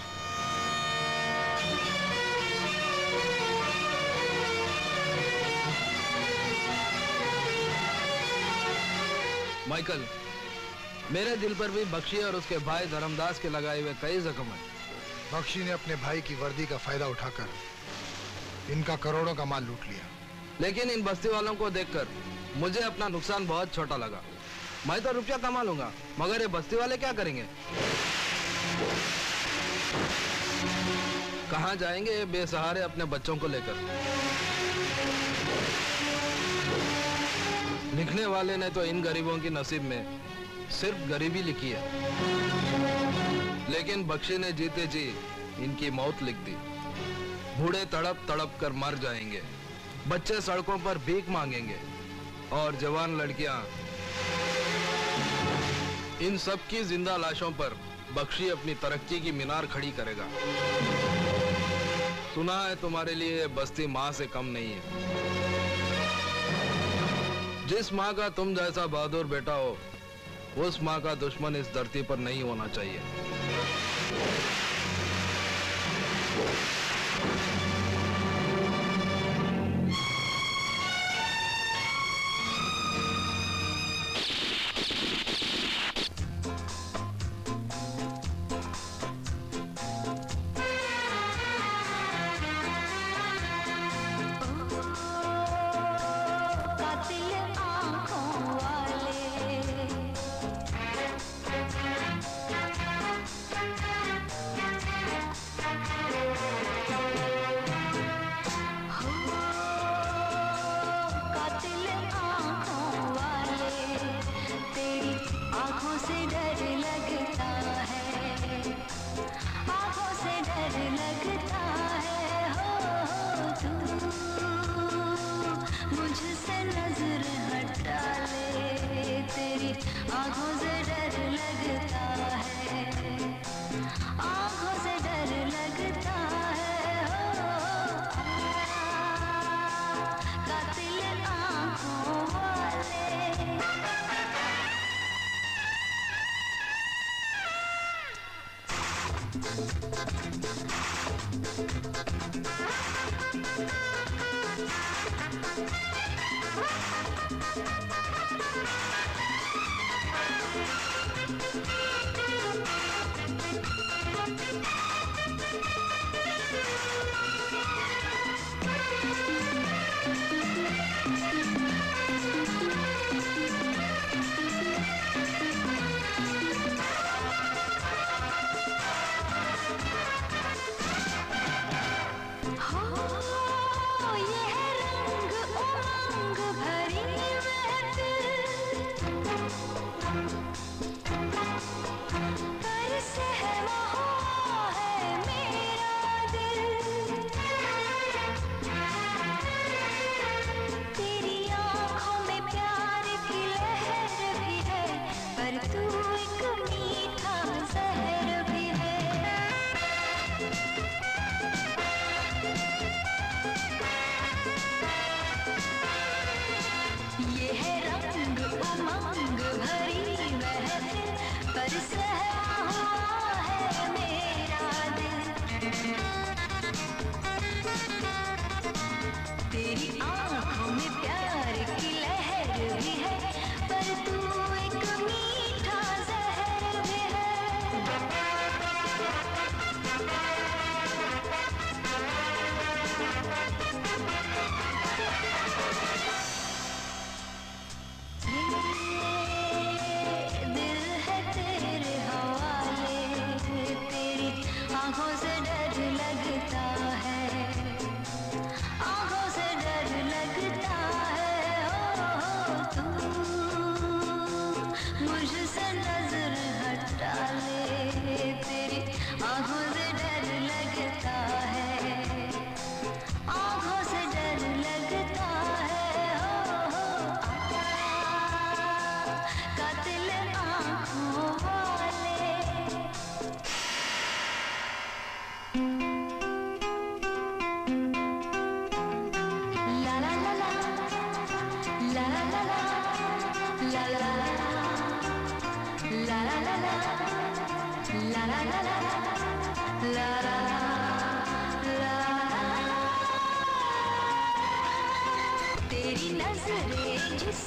माइकल मेरे दिल पर भी बख्शी और उसके भाई धर्मदास के लगाए हुए कई जख्म हैं। बख्शी ने अपने भाई की वर्दी का फ़ायदा उठाकर इनका करोड़ों का माल लूट लिया। लेकिन इन बस्ती वालों को देखकर मुझे अपना नुकसान बहुत छोटा लगा। मैं तो रुपया कमा लूँगा, मगर ये बस्ती वाले क्या करेंगे? कहाँ जाएँगे बेसहारे अपने बच्चों को लेकर? लिखने वाले ने तो इन गरीबों की नसीब में सिर्फ़ गरीबी लिखी है। लेकिन बख्शी ने जीते जी इनकी मौत लिख दी। बूढ़े तड़प तड़प कर मर जाएँगे। बच्चे सड़कों पर भीख मांगेंगे। और जवान लड़कियाँ इन सब की ज़िंदा लाशों पर बख्शी अपनी तरक्की की मीनार खड़ी करेगा। सुना है तुम्हारे लिए बस्ती माँ से कम नहीं है। जिस माँ का तुम जैसा बहादुर बेटा हो, उस माँ का दुश्मन इस धरती पर नहीं होना चाहिए।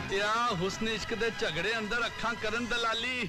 ਕਾਕਾ ਵਿਨੀਤਿਆ ਹੁਸਨ ਇਸ਼ਕ ਦੇ ਝਗੜੇ ਅੰਦਰ ਅੱਖਾਂ ਕਰਨ ਦਲਾਲੀ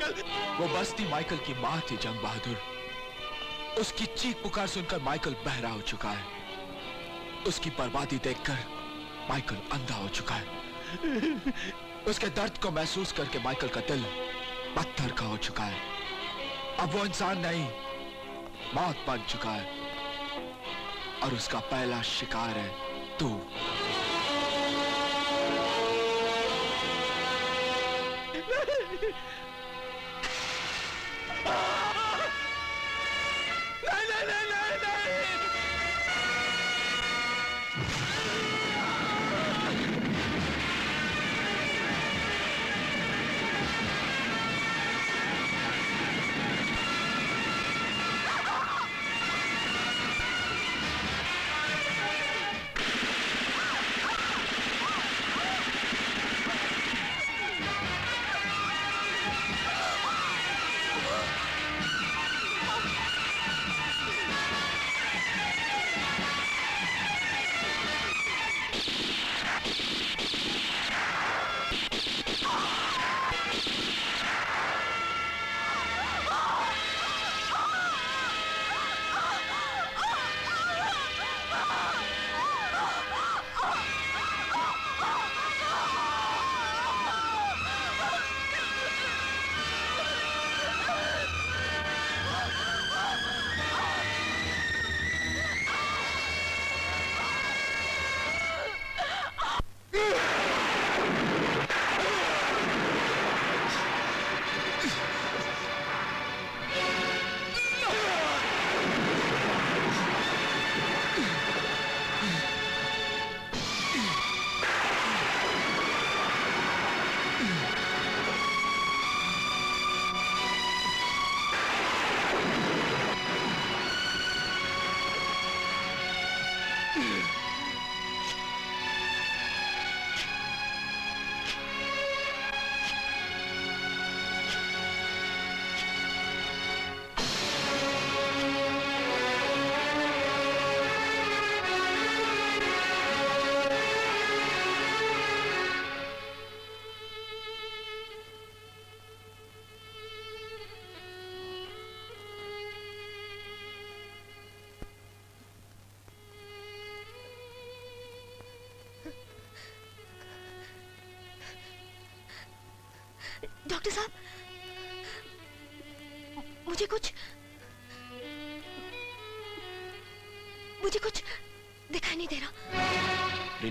माइकल वो बस्ती माइकल की माँ थी, जंग बहादुर। उसकी चीख पुकार सुनकर माइकल बहरा हो चुका है। उसकी बर्बादी देखकर माइकल अंधा हो चुका है। उसके दर्द को महसूस करके माइकल का दिल पत्थर का हो चुका है। अब वो इंसान नहीं, मौत बन चुका है। और उसका पहला शिकार है तू।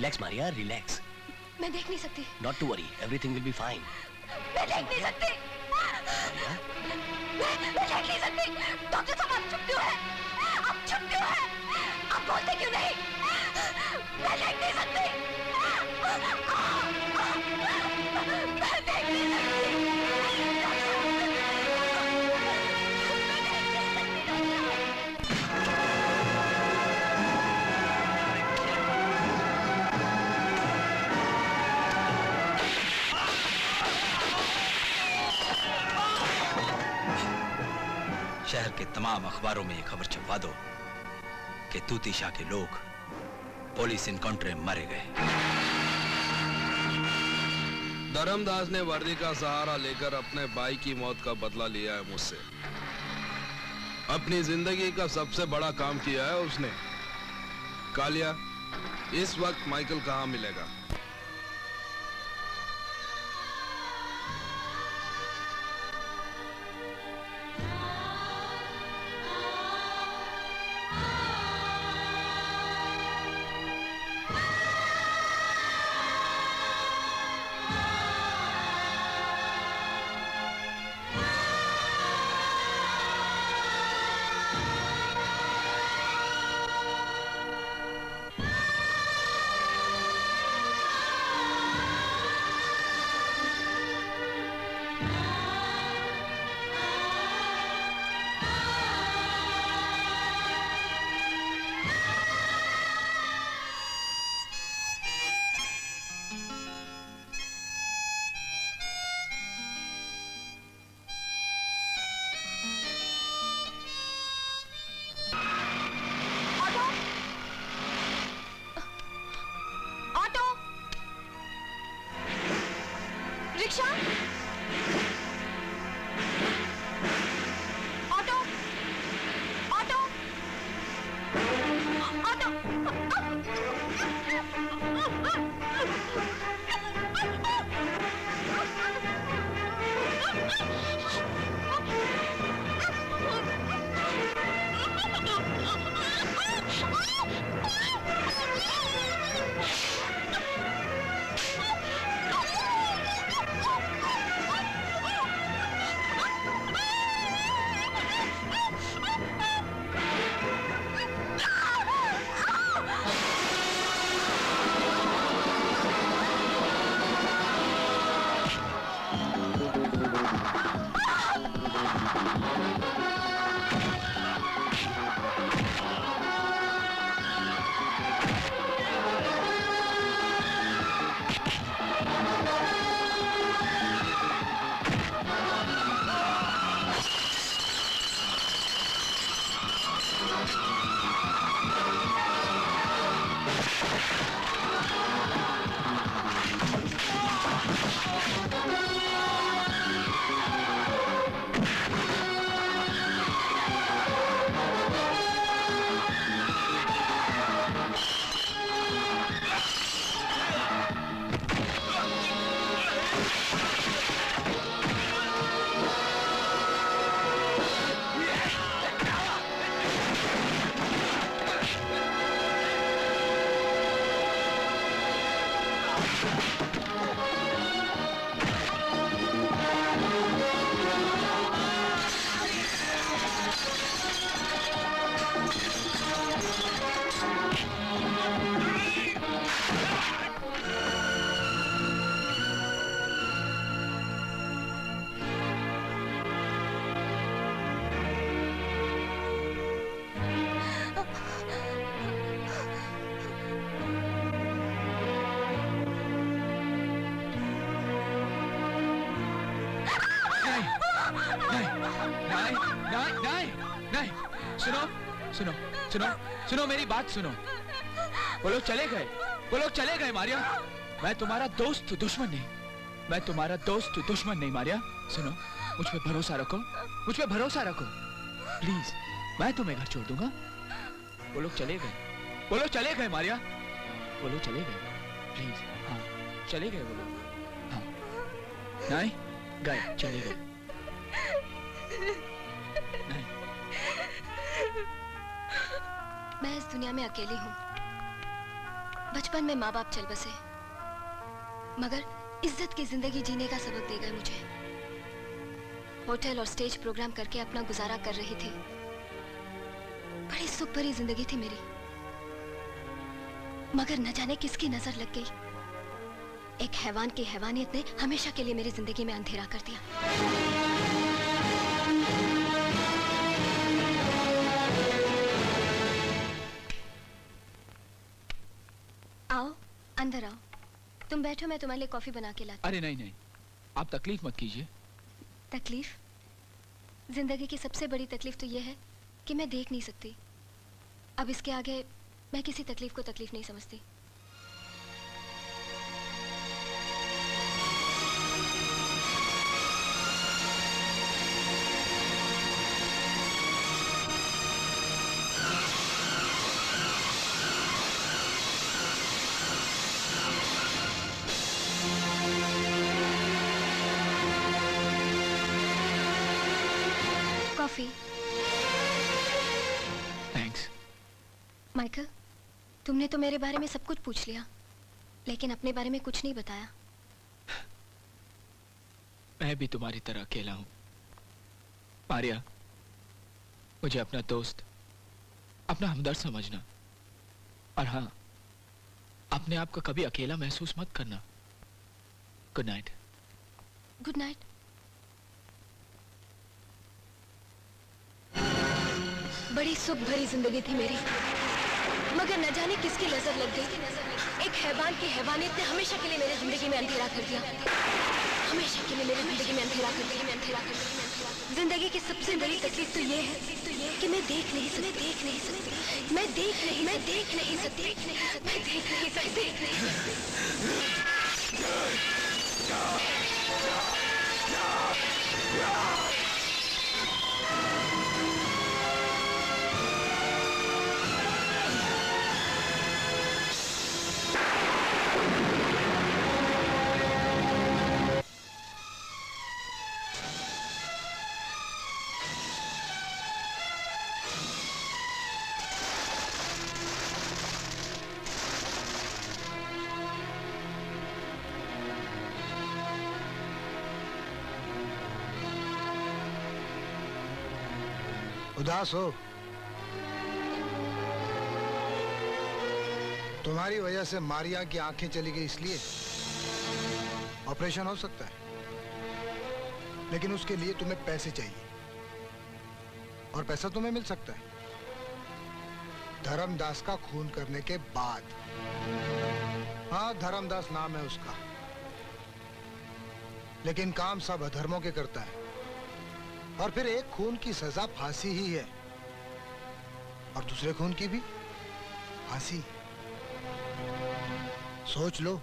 रिलैक्स मारिया रिलैक्स मैं देख नहीं सकती। Not to worry everything will be fine मैं देख नहीं सकती। मारिया मैं देख नहीं सकती। डॉक्टर साहब आप चुप क्यों हैं? आप चुप क्यों हैं? आप बोलते क्यों नहीं? मैं देख नहीं सकती। के तमाम अखबारों में ये खबर छपवा दो कि तूतीशा के लोग पुलिस इनकाउंटर में मारे गए। धर्मदास ने वर्दी का सहारा लेकर अपने भाई की मौत का बदला लिया है मुझसे। अपनी ज़िंदगी का सबसे बड़ा काम किया है उसने। कालिया, इस वक्त माइकल कहाँ मिलेगा? बात सुनो। वो लोग चले गए। वो लोग चले गए, मारिया। मैं तुम्हारा दोस्त दुश्मन नहीं। मैं तुम्हारा दोस्त दुश्मन नहीं, मारिया। सुनो, मुझ पे भरोसा रखो। मुझ पे भरोसा रखो। प्लीज़ मैं तुम्हें घर छोड़ दूँगा। वो लोग चले गए। वो लोग चले गए, मारिया। वो लोग चले गए। प्लीज़ हाँ चले गए वो लोग। हाँ नहीं, गए, चले गए। मैं इस दुनिया में अकेली हूँ। बचपन में माँ बाप चल बसे। मगर इज़्ज़त की ज़िंदगी जीने का सबक दे गए मुझे। होटल और स्टेज प्रोग्राम करके अपना गुजारा कर रही थी। बड़ी सुख भरी ज़िंदगी थी मेरी। मगर न जाने किसकी नज़र लग गई। एक हैवान की हैवानियत ने हमेशा के लिए मेरी ज़िंदगी में अंधेरा कर दिया। बैठो मैं तुम्हारे लिए कॉफ़ी बना के लाती अरे नहीं नहीं। आप तकलीफ़ मत कीजिए। तकलीफ़? ज़िंदगी की सबसे बड़ी तकलीफ़ तो यह है कि मैं देख नहीं सकती। अब इसके आगे मैं किसी तकलीफ़ को तकलीफ़ नहीं समझती। तुमने तो मेरे बारे में सब कुछ पूछ लिया लेकिन अपने बारे में कुछ नहीं बताया। मैं भी तुम्हारी तरह अकेला हूँ। मारिया मुझे अपना दोस्त अपना हमदर्द समझना और हाँ अपने आप को कभी अकेला महसूस मत करना। गुड नाइट गुड नाइट बड़ी सुख भरी ज़िंदगी थी मेरी। मगर न जाने किसकी नज़र लग गई। एक हैवान की हैवानियत ने हमेशा के लिए मेरी ज़िंदगी में अंधेरा कर दिया। हमेशा के लिए मेरी ज़िंदगी में अंधेरा कर दिया। अंधेरा कर दिया ज़िंदगी की सबसे बड़ी तकलीफ़ तो ये है कि मैं देख नहीं सकती। देख नहीं सकती। मैं देख नहीं मैं देख नहीं सकती। मैं देख नहीं सकती। देख नहीं उदास हो। तुम्हारी वजह से मारिया की आँखें चली गई इसलिए ऑपरेशन हो सकता है। लेकिन उसके लिए तुम्हें पैसे चाहिए। और पैसा तुम्हें मिल सकता है। धर्मदास का खून करने के बाद। हाँ धर्मदास नाम है उसका। लेकिन काम सब अधर्मों के करता है। और फिर एक खून की सजा फांसी ही है। और दूसरे खून की भी फांसी। सोच लो,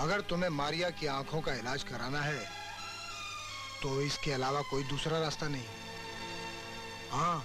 अगर तुम्हें मारिया की आँखों का इलाज कराना है तो इसके अलावा कोई दूसरा रास्ता नहीं। हाँ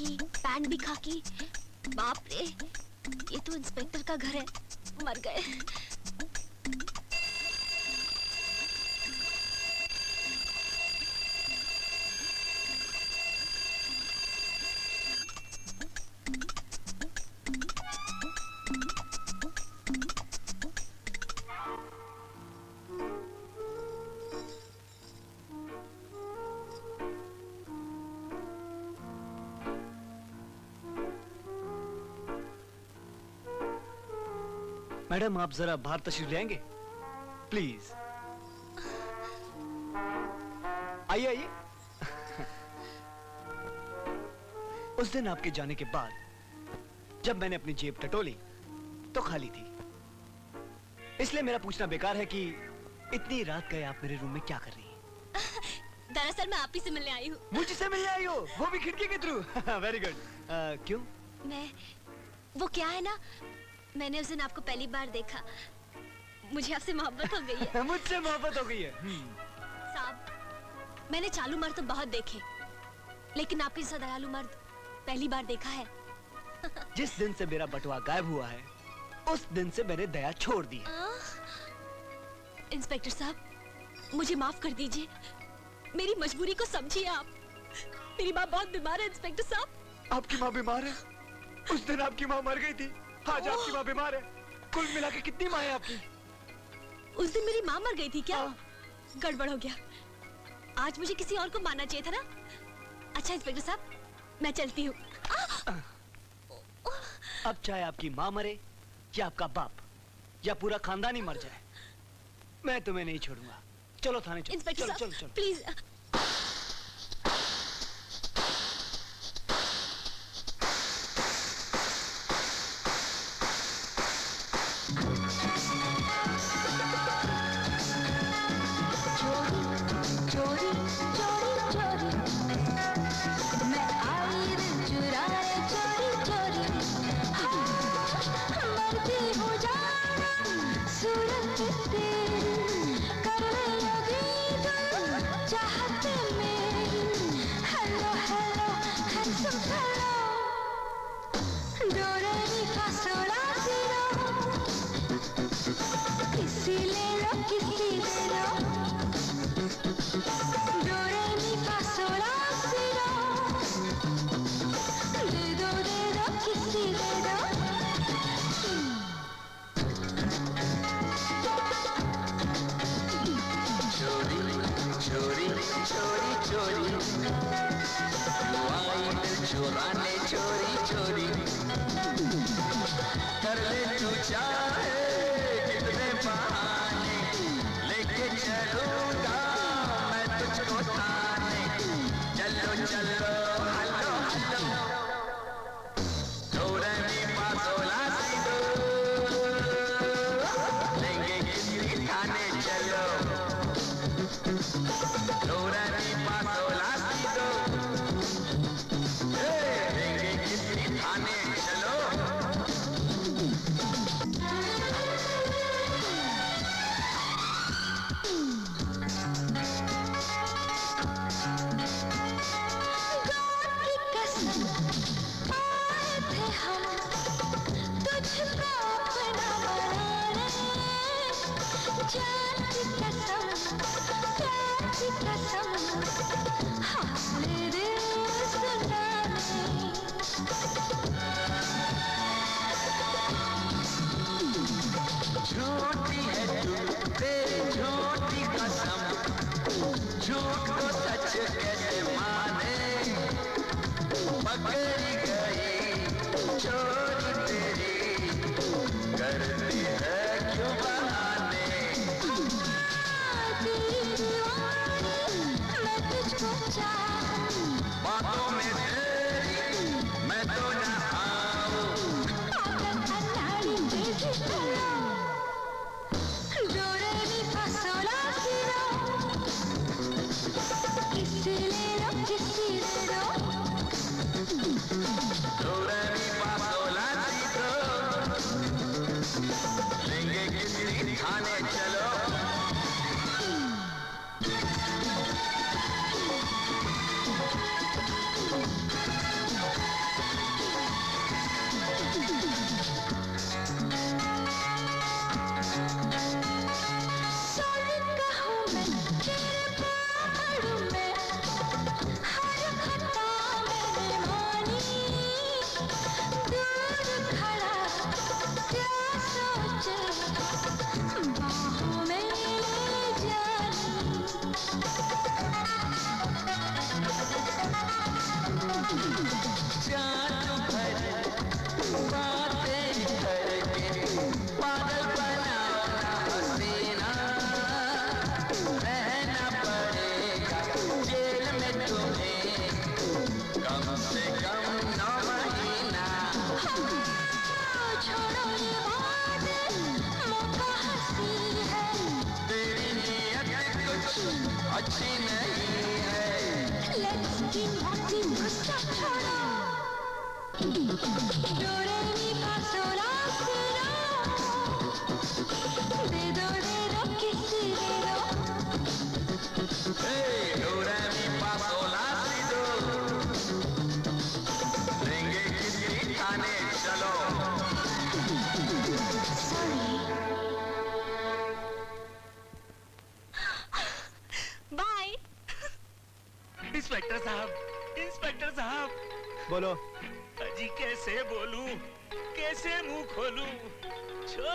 खाकी पैंट भी खाकी। बाप रे ये तो इंस्पेक्टर का घर है। मर गए। मैडम आप जरा बाहर तशरीफ़ ले आएँगे? प्लीज़ आइए आइए। उस दिन आपके जाने के बाद जब मैंने अपनी जेब टटोली तो खाली थी। इसलिए मेरा पूछना बेकार है कि इतनी रात गए आप मेरे रूम में क्या कर रही हैं? दरअसल मैं आप ही से मिलने आई हूँ। मुझसे मिलने आई हो? वो भी खिड़की के थ्रू? (laughs) वेरी गुड क्यों? मैं वो क्या है ना? मैंने उस दिन आपको पहली बार देखा। मुझे आपसे मोहब्बत हो गई है। (laughs) मुझसे मोहब्बत हो गई है। साहब मैंने चालू मर्द तो बहुत देखे लेकिन आपके जैसा दयालु मर्द पहली बार देखा है। (laughs) जिस दिन से मेरा बटुआ गायब हुआ है उस दिन से मैंने दया छोड़ दी है। इंस्पेक्टर साहब मुझे माफ़ कर दीजिए। मेरी मजबूरी को समझिए आप। मेरी माँ बहुत बीमार है इंस्पेक्टर साहब। आपकी माँ बीमार है। उस दिन आपकी माँ मर गई थी। आज आपकी माँ बीमार है। कुल मिला के कितनी माँ है आपकी? उस दिन मेरी माँ मर गई थी क्या? गड़बड़ हो गया। आज मुझे किसी और को मानना चाहिए था ना? अच्छा इंस्पेक्टर साहब मैं चलती हूँ। अब चाहे आपकी माँ मरे या आपका बाप या पूरा खानदान ही मर जाए मैं तुम्हें नहीं छोड़ूँगा। चलो थाने चलो। इंस्पेक्टर चलो साहब चलो चलो। प्लीज़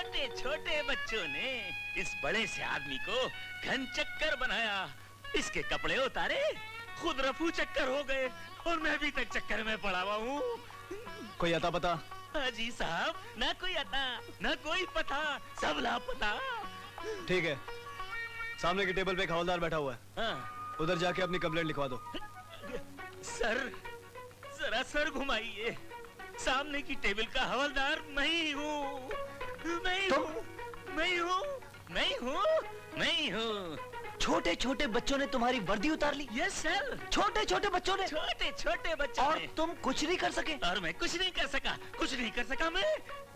छोटे छोटे बच्चों ने इस बड़े से आदमी को घन चक्कर बनाया। इसके कपड़े उतारे खुद रफू चक्कर हो गए और मैं अभी तक चक्कर में पड़ा हुआ हूँ। कोई आता पता? अजी साहब ना कोई आता ना कोई पता सब लापता। ठीक है। सामने की टेबल पे एक हवलदार बैठा हुआ है। हाँ। उधर जाके अपनी कंप्लेंट लिखवा दो। सर जरा सर घुमाइए। सामने की टेबल का हवलदार मैं ही हूँ। मैं हूँ मैं हूँ मैं हूँ मैं हूँ। छोटे छोटे बच्चों ने तुम्हारी वर्दी उतार ली? यस सर छोटे छोटे बच्चों ने? छोटे छोटे बच्चों और ने। तुम कुछ नहीं कर सके? और मैं कुछ नहीं कर सका कुछ नहीं कर सका मैं।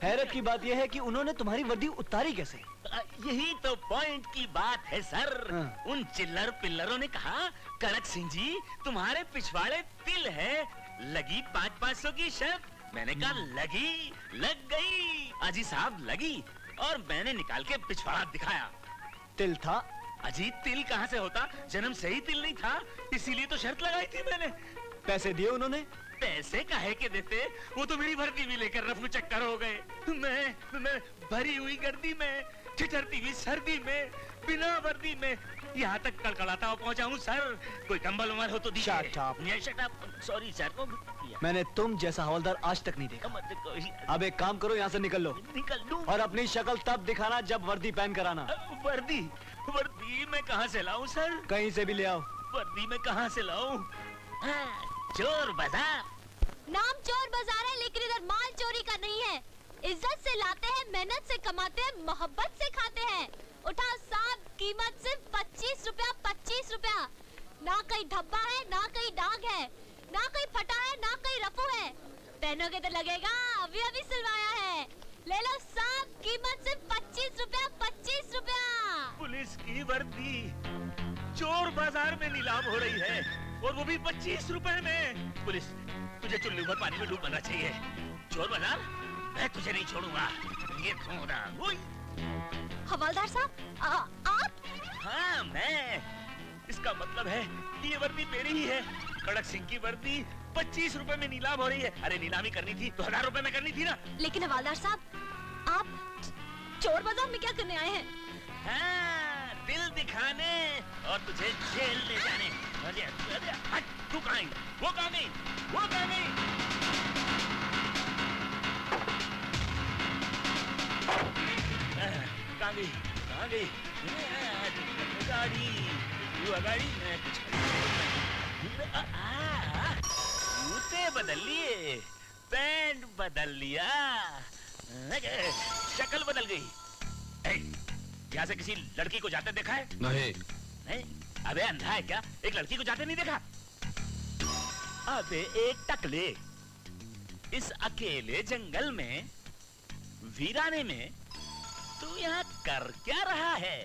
हैरत की बात यह है कि उन्होंने तुम्हारी वर्दी उतारी कैसे? आ, यही तो पॉइंट की बात है सर हाँ। उन चिल्लर पिल्लरों ने कहा कड़क सिंह जी तुम्हारे पिछवाड़े तिल है। लगी पाँच पाँच सौ की शर्त। मैंने कहा लगी लग गई। अजी साहब लगी। और मैंने निकाल के पिछवाड़ा दिखाया। तिल था। अजी तिल कहाँ से होता? जन्म से ही तिल नहीं था। इसीलिए तो शर्त लगाई थी मैंने। पैसे दिए उन्होंने? पैसे काहे के देते? वो तो मेरी भर्ती भी लेकर रफू चक्कर हो गए। मैं मैं भरी हुई गर्दी में ठिठरती हुई सर्दी में बिना वर्दी में यहाँ तक कड़कड़ाता हुआ पहुँचा हूँ सर। कोई कम्बल उमल हो तो सॉरी सर मैंने तुम जैसा हवलदार आज तक नहीं देखा। अब एक काम करो यहाँ से निकल लो। निकल लूँ। और अपनी शक्ल तब दिखाना जब वर्दी पहन कर आना। वर्दी? वर्दी मैं कहाँ से लाऊं सर? कहीं से भी ले आओ। वर्दी मैं कहाँ से लाऊं? हाँ, चोर बाज़ार। नाम चोर बाज़ार है लेकिन इधर माल चोरी का नहीं है। इज़्ज़त से लाते हैं मेहनत से कमाते हैं मोहब्बत से खाते हैं। उठाओ साहब, कीमत सिर्फ़ पच्चीस रुपया पच्चीस रुपया। ना कहीं धब्बा है, ना कहीं दाग है, ना कहीं फटा है, ना कहीं रफू है। पहनोगे तो लगेगा, अभी अभी सिलवाया है। ले लो साहब, कीमत सिर्फ़ पच्चीस रुपया पच्चीस रुपया। पुलिस की वर्दी चोर बाज़ार में नीलाम हो रही है, और वो भी पच्चीस रुपए में। पुलिस, तुझे चुल्लू भर पानी में डूब मरना चाहिए। चोर बाज़ार, मैं तुझे नहीं छोड़ूँगा। ये थोड़ा हवलदार साहब आप? हाँ मैं। इसका मतलब है कि ये वर्दी मेरी ही है। कड़क सिंह की वर्दी पच्चीस रुपए में नीलाम हो रही है। अरे नीलामी करनी थी तो हज़ार रुपए में करनी थी ना। लेकिन हवालदार साहब आप चोर बाज़ार में क्या करने आए हैं? हाँ, दिल दिखाने और तुझे जेल ले जाने अरे, अरे, हट, तू कहाँ वो कहाँ गई? वो कहाँ गई? कहाँ गई कहाँ गई गाड़ी तू आ, जूते बदल लिए पैंट बदल लिया शक्ल बदल गई ए, यहाँ से किसी लड़की को जाते देखा है नहीं नहीं अबे अंधा है क्या एक लड़की को जाते नहीं देखा अबे एक टकले इस अकेले जंगल में वीराने में तू यहाँ कर क्या रहा है?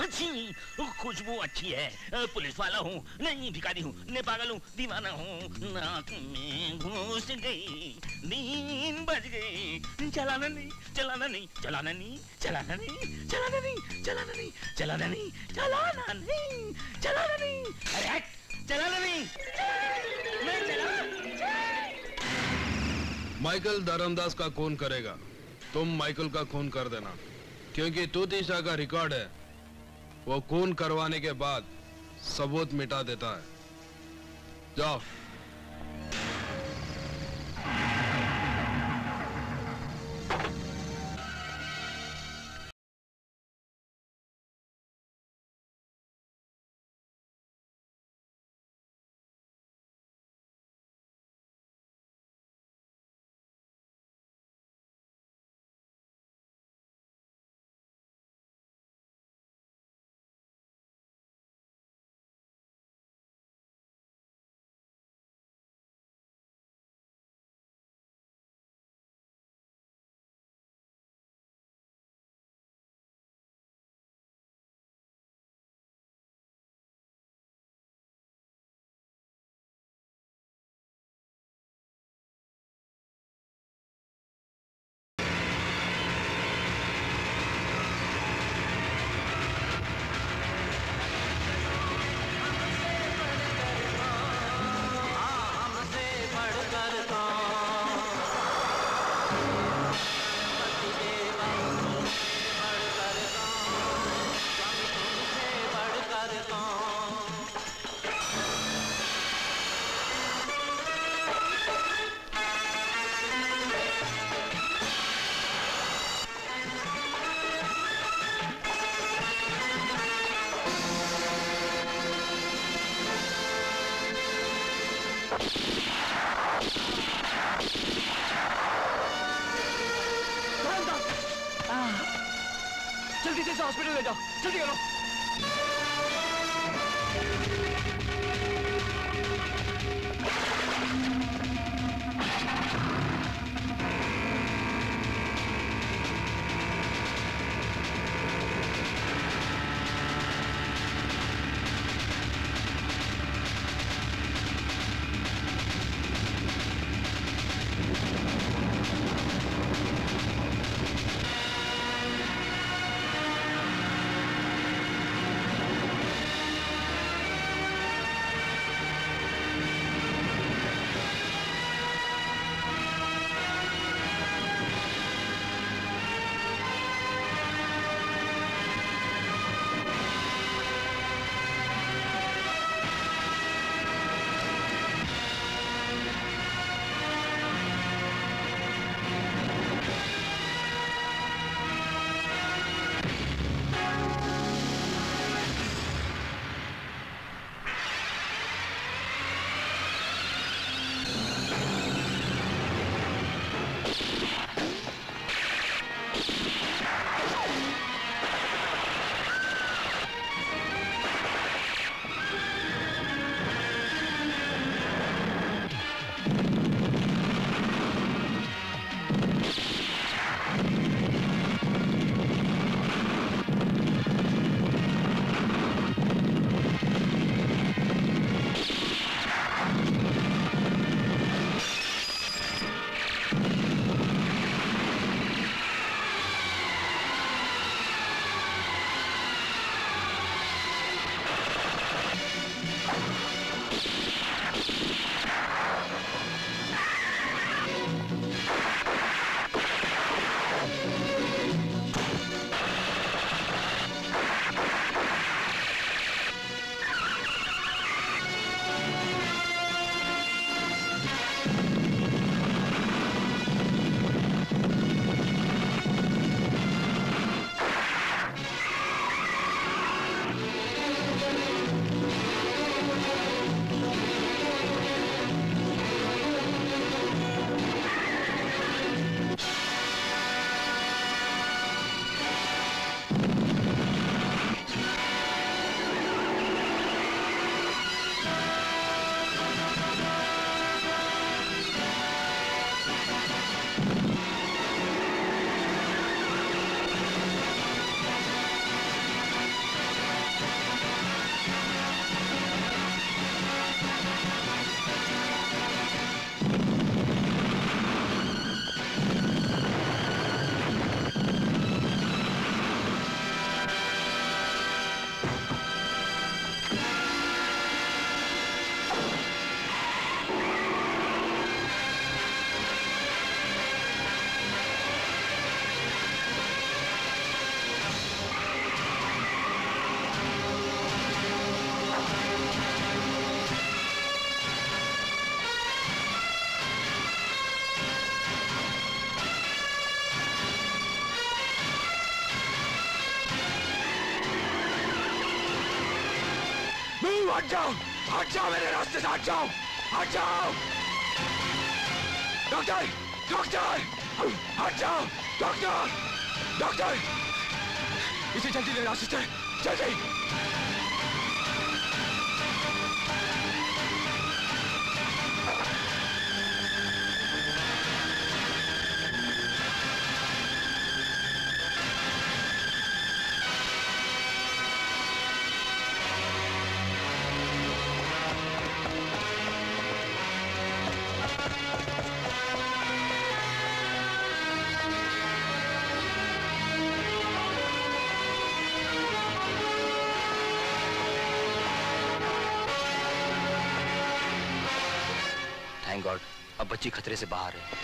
अच्छी, खुशबू अच्छी है। पुलिस वाला हूँ, नहीं भिखारी हूँ न पागल हूँ, दीवाना हूँ। नाक में घुस गई नींद बज गई चलाना नहीं चलाना नहीं चलाना नहीं चलाना नहीं चलाना नहीं चलाना नहीं चलाना नहीं चलाना नहीं चलाना नहीं। अरे चलाना नहीं। मैं चला माइकल धर्मदास का खून करेगा। तुम माइकल का खून कर देना। क्योंकि तूतीशा का रिकॉर्ड है। वो खून करवाने के बाद सबूत मिटा देता है। जाओ। हट जाओ हट जाओ मेरे रास्ते से हट जाओ हट जाओ डॉक्टर डॉक्टर हट जाओ डॉक्टर डॉक्टर। इसे जल्दी ले, रास्ते से, जल्दी। बच्ची खतरे से बाहर है।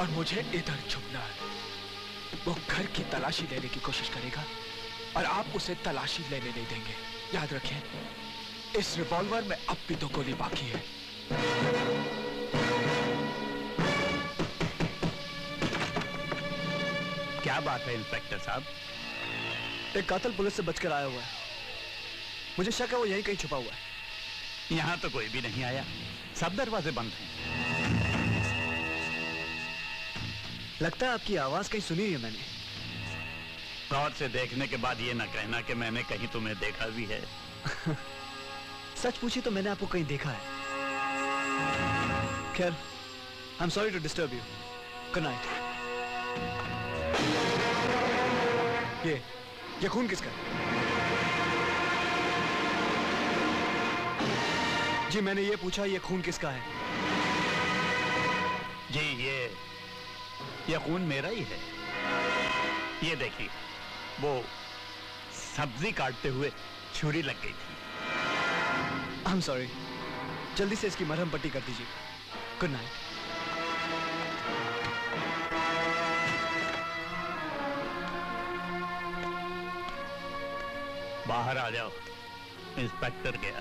और मुझे इधर छुपना है। वो घर की तलाशी लेने की कोशिश करेगा और आप उसे तलाशी लेने नहीं देंगे। याद रखें इस रिवॉल्वर में अब भी दो गोली बाकी है। क्या बात है इंस्पेक्टर साहब? एक कातल पुलिस से बचकर आया हुआ है। मुझे शक है वो यहीं कहीं छुपा हुआ है। यहाँ तो कोई भी नहीं आया। सब दरवाजे बंद। लगता है आपकी आवाज़ कहीं सुनी है मैंने। गौर से देखने के बाद ये ना कहना कि मैंने कहीं तुम्हें देखा भी है। (laughs) सच पूछी तो मैंने आपको कहीं देखा है। खैर I am sorry to disturb you good night ये ये खून किसका जी मैंने ये पूछा ये खून किसका है? जी ये ये खून मेरा ही है। ये देखिए वो सब्ज़ी काटते हुए छुरी लग गई थी। आई एम सॉरी जल्दी से इसकी मरहम पट्टी कर दीजिए। गुड नाइट बाहर आ जाओ। इंस्पेक्टर गया।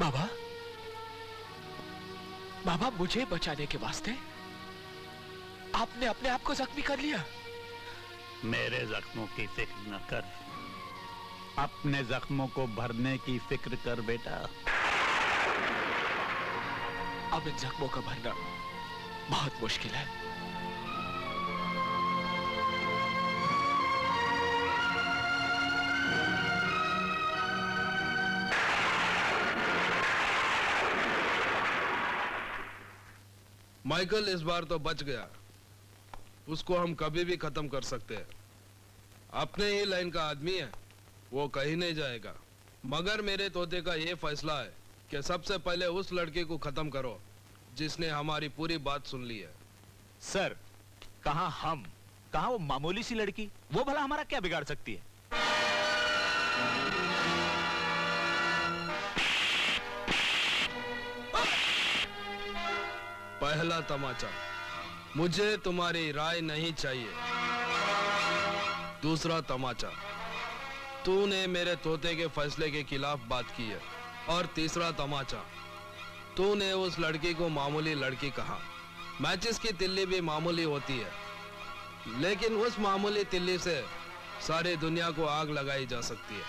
बाबा? बाबा मुझे बचाने के वास्ते आपने अपने आप को जख्मी कर लिया। मेरे जख्मों की फ़िक्र न कर। अपने जख्मों को भरने की फ़िक्र कर बेटा। अब इन जख्मों का भरना बहुत मुश्किल है। माइकल इस बार तो बच गया। उसको हम कभी भी खत्म कर सकते हैं। अपने ही लाइन का आदमी है, वो कहीं नहीं जाएगा। मगर मेरे तोते का ये फैसला है कि सबसे पहले उस लड़के को खत्म करो, जिसने हमारी पूरी बात सुन ली है। सर, कहा हम? कहा वो मामूली सी लड़की? वो भला हमारा क्या बिगाड़ सकती है? पहला तमाचा। मुझे तुम्हारी राय नहीं चाहिए। दूसरा तमाचा। तूने मेरे तोते के फैसले के खिलाफ बात की है। और तीसरा तमाचा। तूने उस लड़की को मामूली लड़की कहा। मैचेस की तिल्ली भी मामूली होती है। लेकिन उस मामूली तिल्ली से सारी दुनिया को आग लगाई जा सकती है।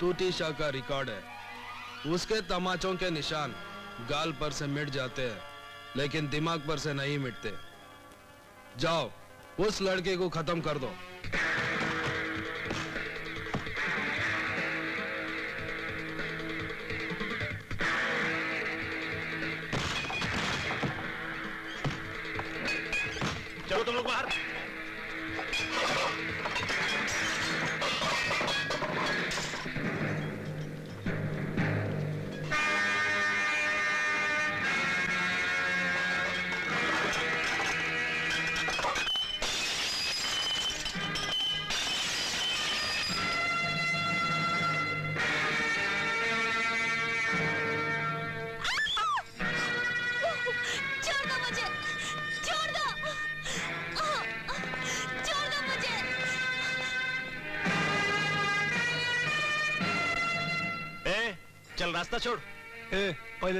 टूटी शाह का रिकॉर्ड है। उसके तमाचों के निशान गाल पर से मिट जाते हैं। लेकिन दिमाग पर से नहीं मिटते। जाओ उस लड़के को खत्म कर दो।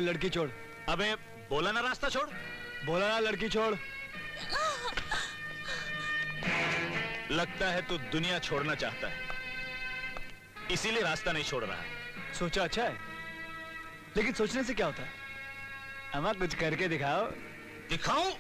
लड़की छोड़। अबे बोला ना रास्ता छोड़। बोला ना लड़की छोड़। लगता है तू दुनिया छोड़ना चाहता है। इसीलिए रास्ता नहीं छोड़ रहा सोचा अच्छा है। लेकिन सोचने से क्या होता है? अमा कुछ करके दिखाओ। दिखाऊँ?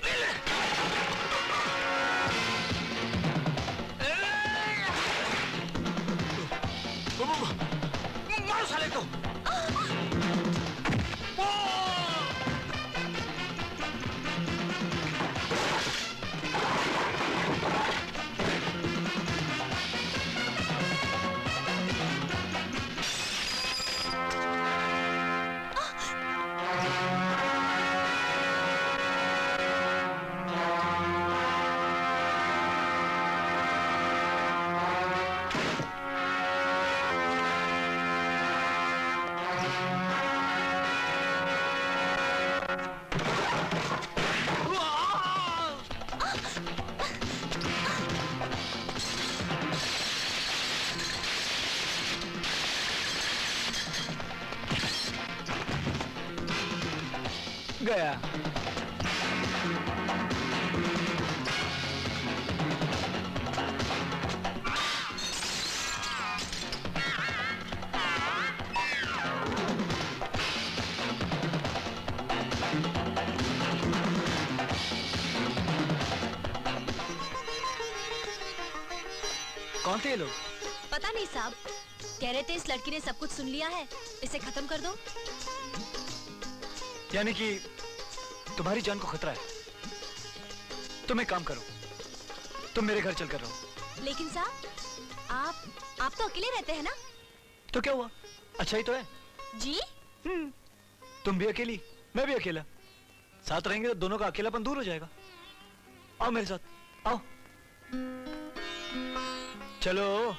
ने सब कुछ सुन लिया है। इसे खत्म कर दो। यानी कि तुम्हारी जान को खतरा है। तुम एक काम करो। तुम मेरे घर चलकर रहो। लेकिन साहब आप आप तो अकेले रहते हैं ना? तो क्या हुआ? अच्छा ही तो है? जी। हम्म। तुम भी अकेली मैं भी अकेला। साथ रहेंगे तो दोनों का अकेलापन दूर हो जाएगा। आओ मेरे साथ आओ। चलो।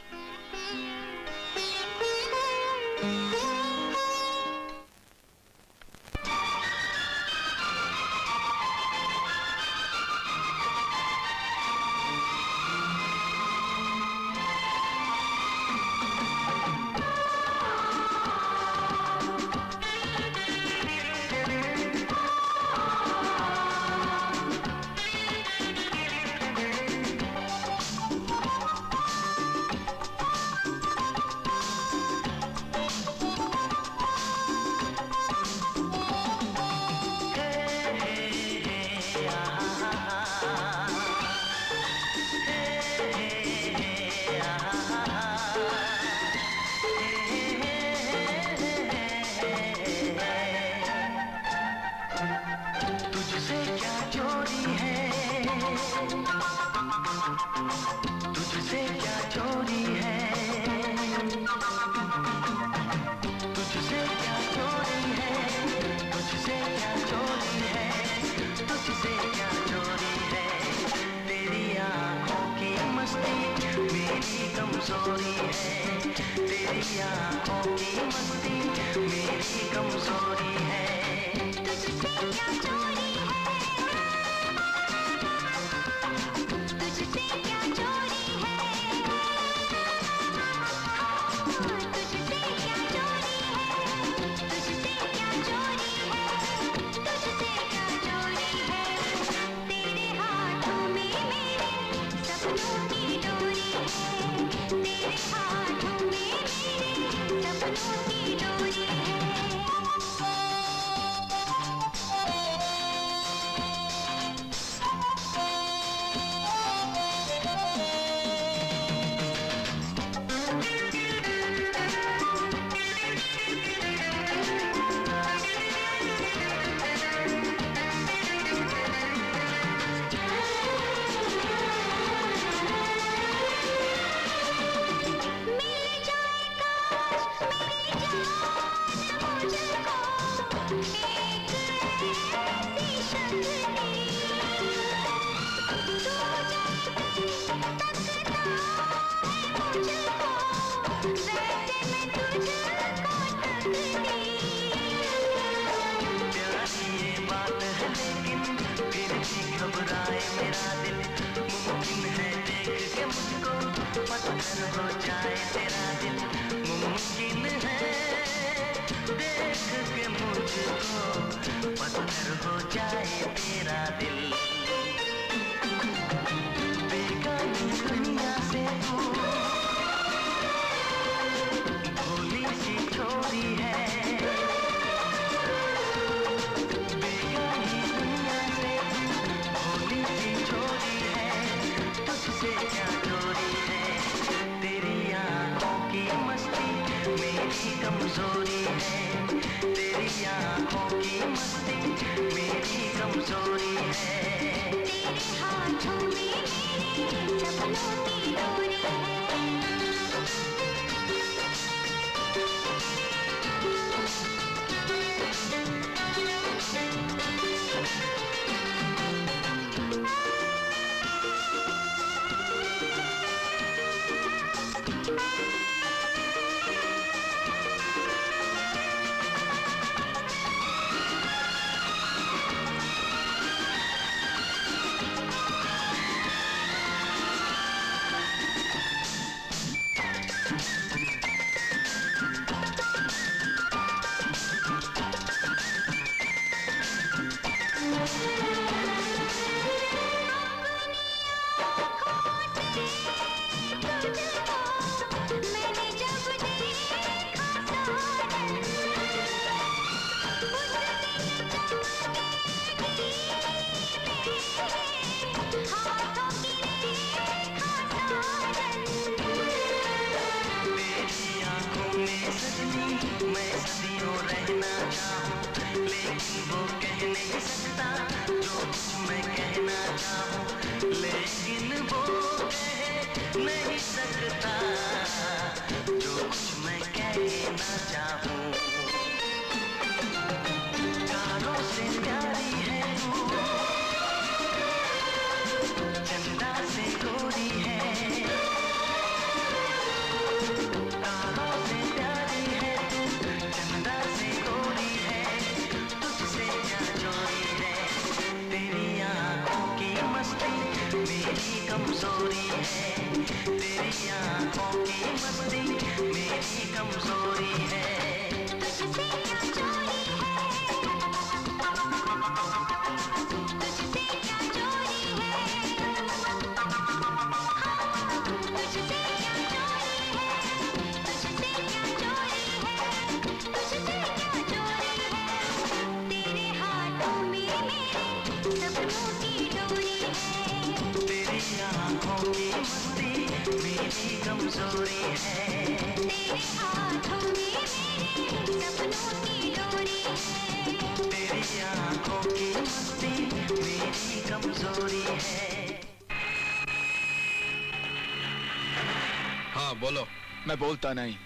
हाँ बोलो। मैं बोलता नहीं,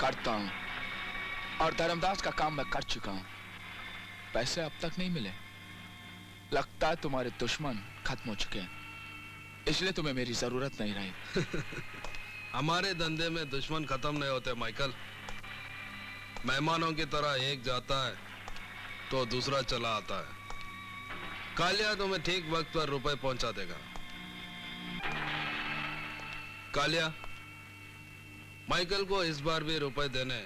करता हूँ। और धर्मदास का काम मैं कर चुका हूँ। पैसे अब तक नहीं मिले। लगता है तुम्हारे दुश्मन खत्म हो चुके हैं। इसलिए तुम्हें मेरी ज़रूरत नहीं रही। (laughs) हमारे धंधे में दुश्मन खत्म नहीं होते माइकल। मेहमानों की तरह एक जाता है तो दूसरा चला आता है। कालिया तुम्हें ठीक वक्त पर रुपए पहुँचा देगा। कालिया माइकल को इस बार भी रुपए देने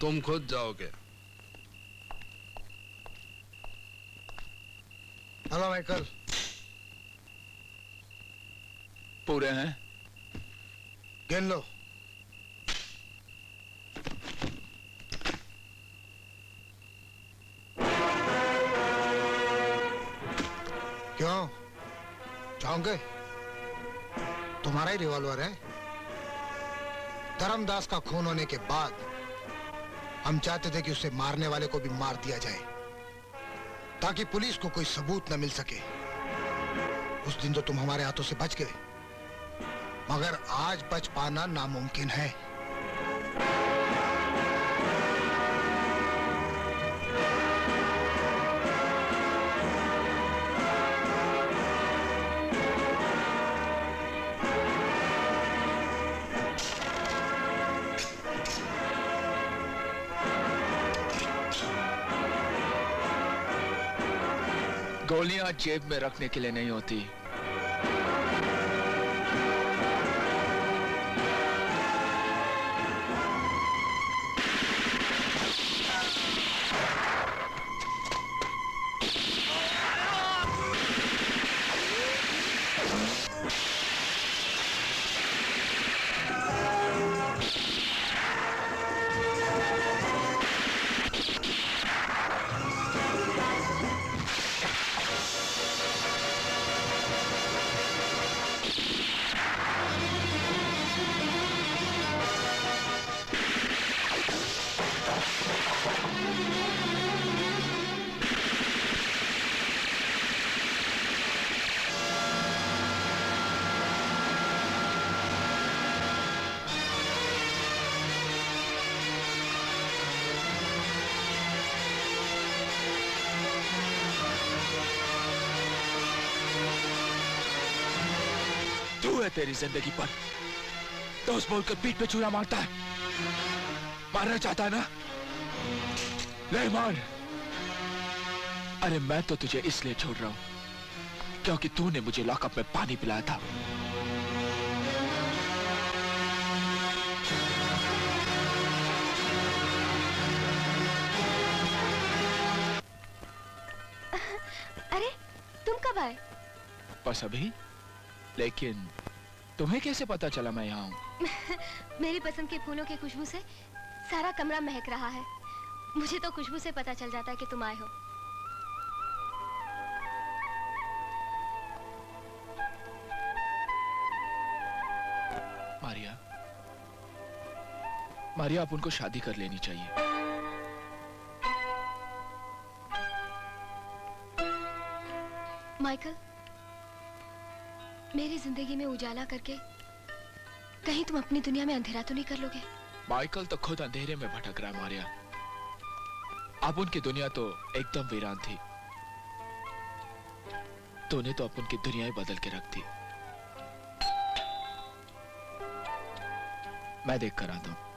तुम खुद जाओगे। Hello Michael. पूरे हैं? गिन लो क्यों? चाहोगे तुम्हारा ही रिवॉल्वर है। धर्मदास का खून होने के बाद हम चाहते थे कि उसे मारने वाले को भी मार दिया जाए, ताकि पुलिस को कोई सबूत न मिल सके। उस दिन तो तुम हमारे हाथों से बच गए। मगर आज बच पाना नामुमकिन है। गोलियाँ जेब में रखने के लिए नहीं होती। है तेरी ज़िंदगी पर। दोस्त बोल कर पीठ पे चूरा मारता है। मारना चाहता है ना? ले मार। अरे मैं तो तुझे इसलिए छोड़ रहा हूँ क्योंकि तूने मुझे लॉकअप में पानी पिलाया था। अरे तुम कब आए? बस अभी लेकिन तुम्हें कैसे पता चला मैं यहाँ हूँ? (laughs) मेरी पसंद के फूलों की खुशबू से सारा कमरा महक रहा है। मुझे तो खुशबू से पता चल जाता है कि तुम आए हो। मारिया मारिया आप उनको शादी कर लेनी चाहिए। माइकल मेरी ज़िंदगी में उजाला करके कहीं तुम अपनी दुनिया में अंधेरा तो नहीं कर लोगे? माइकल तो खुद अंधेरे में भटक रहा मारिया। अब उनकी दुनिया तो एकदम वीरान थी। तूने तो अपन की दुनिया ही बदल के रख दी। मैं देख कर आता है।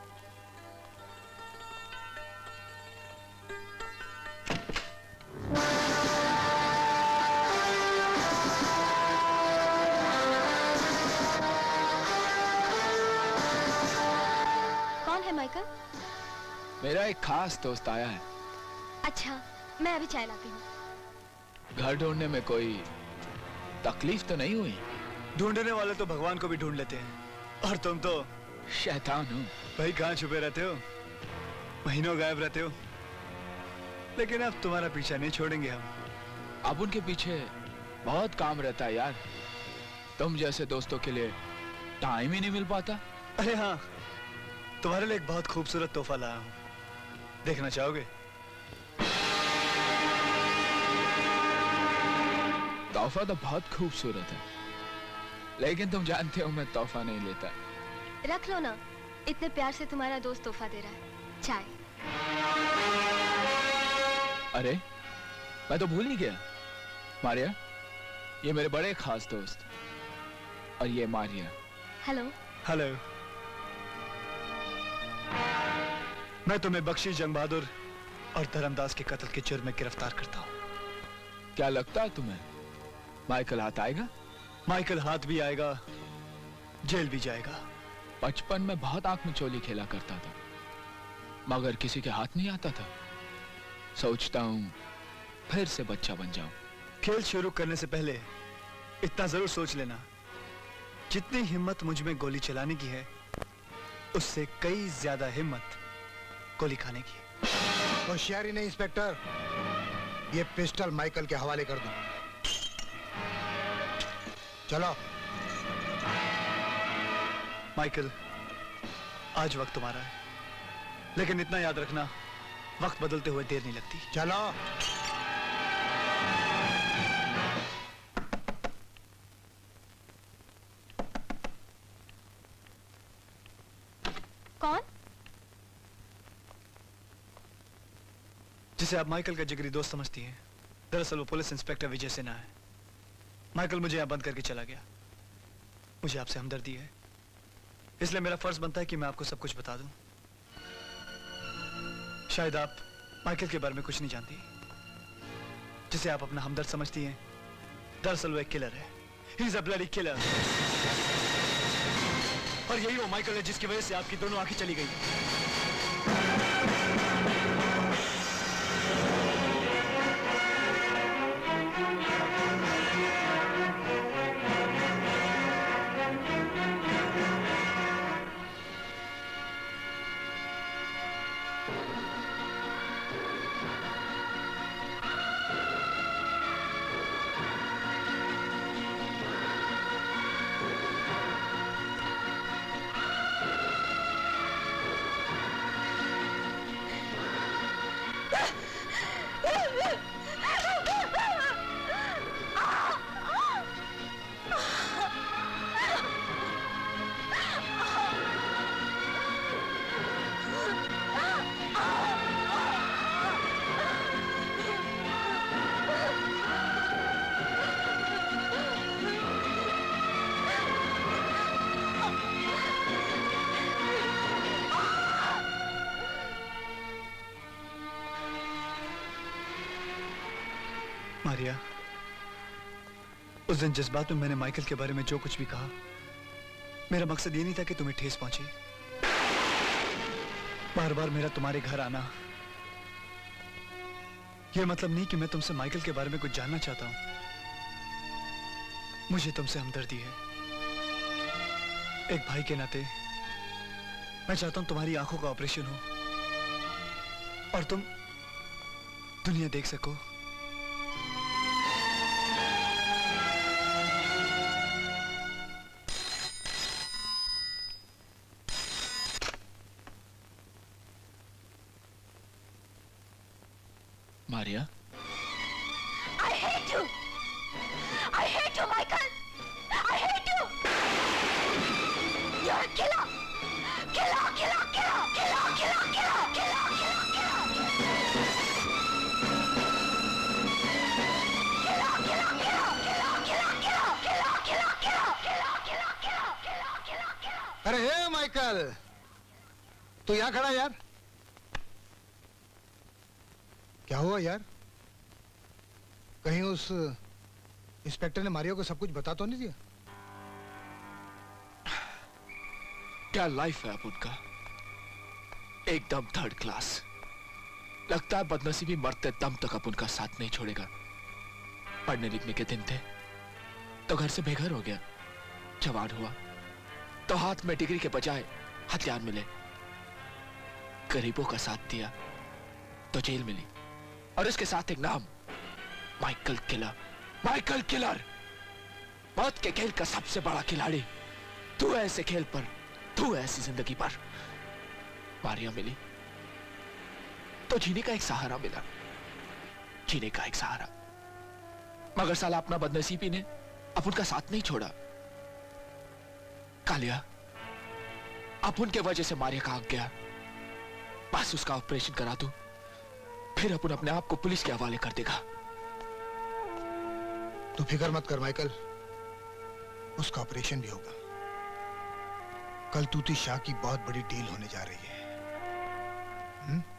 खास दोस्त आया है। अच्छा मैं अभी चाय लाती हूँ। घर ढूँढने में कोई तकलीफ़ तो नहीं हुई? ढूँढने वाले तो भगवान को भी ढूंढ लेते हैं। और तुम तो शैतान हो। भाई कहाँ छुपे रहते हो? महीनों गायब रहते हो। लेकिन अब तुम्हारा पीछा नहीं छोड़ेंगे हम। अब उनके पीछे बहुत काम रहता है यार। तुम जैसे दोस्तों के लिए टाइम ही नहीं मिल पाता। अरे हाँ तुम्हारे लिए एक बहुत खूबसूरत तोहफा लाया हूँ। देखना चाहोगे? तोहफा तो बहुत खूबसूरत है। लेकिन तुम जानते हो मैं तोहफा नहीं लेता। रख लो ना। इतने प्यार से तुम्हारा दोस्त तोहफा दे रहा है। चाय। अरे मैं तो भूल ही गया। मारिया ये मेरे बड़े खास दोस्त। और ये मारिया। हेलो। हेलो। मैं तुम्हें बख्शी जंग बहादुर और धर्मदास के कत्ल के जुर्म में गिरफ़्तार करता हूँ। क्या लगता है तुम्हें? माइकल हाथ आएगा? माइकल हाथ भी आएगा जेल भी जाएगा। बचपन में बहुत आँख में चोली खेला करता था मगर किसी के हाथ नहीं आता था। सोचता हूँ फिर से बच्चा बन जाऊँ। खेल शुरू करने से पहले इतना ज़रूर सोच लेना जितनी हिम्मत मुझमें गोली चलाने की है उससे कई ज़्यादा हिम्मत गोली खाने की होशियारी नहीं इंस्पेक्टर। ये पिस्टल माइकल के हवाले कर दो। चलो। माइकल आज वक्त तुम्हारा है। लेकिन इतना याद रखना वक्त बदलते हुए देर नहीं लगती। चलो। जिसे आप माइकल का जिगरी दोस्त समझती हैं। दरअसल वो पुलिस इंस्पेक्टर विजय सिन्हा है। माइकल मुझे यहाँ बंद करके चला गया। मुझे आपसे हमदर्दी है। इसलिए मेरा फ़र्ज़ बनता है कि मैं आपको सब कुछ बता दूँ। शायद आप माइकल के बारे में कुछ नहीं जानती। जिसे आप अपना हमदर्द समझती हैं। दरअसल वो एक किलर है। He is a bloody killer और यही वो माइकल है जिसकी वजह से आपकी दोनों आँखें चली गई। उस दिन जज्बात में मैंने माइकल के बारे में जो कुछ भी कहा, मेरा मकसद ये नहीं था कि तुम्हें ठेस पहुँची। बार बार मेरा तुम्हारे घर आना, यह मतलब नहीं कि मैं तुमसे माइकल के बारे में कुछ जानना चाहता हूँ। मुझे तुमसे हमदर्दी है। एक भाई के नाते, मैं चाहता हूँ तुम्हारी आँखों का ऑपरेशन हो, और तुम दुनिया देख सको। उस इंस्पेक्टर ने मारिया को सब कुछ बता तो नहीं दिया? क्या लाइफ है अब उनका? एकदम थर्ड क्लास लगता है बदनसीबी मरते दम तक अब उनका साथ नहीं छोड़ेगा। पढ़ने लिखने के दिन थे तो घर से बेघर हो गया। जवान हुआ तो हाथ में डिग्री के बजाय हथियार मिले। गरीबों का साथ दिया तो जेल मिली। और इसके साथ एक नाम माइकल किलर माइकल किलर मौत के खेल का सबसे बड़ा खिलाड़ी। तू ऐसे खेल पर, तू ऐसी ज़िंदगी पर मारिया मिली। तो जीने का एक सहारा मिला। जीने का एक सहारा। मगर साला अपना बदनसीबी ने अब उनका साथ नहीं छोड़ा। कालिया, अब उनके वजह से मारिया का आग गया। बस उसका ऑपरेशन करा दू फिर अपन अपने आप को पुलिस के हवाले कर देगा। तू फ़िक्र मत कर, माइकल। उसका ऑपरेशन भी होगा। कल तूती शाह की बहुत बड़ी डील होने जा रही है। हुँ?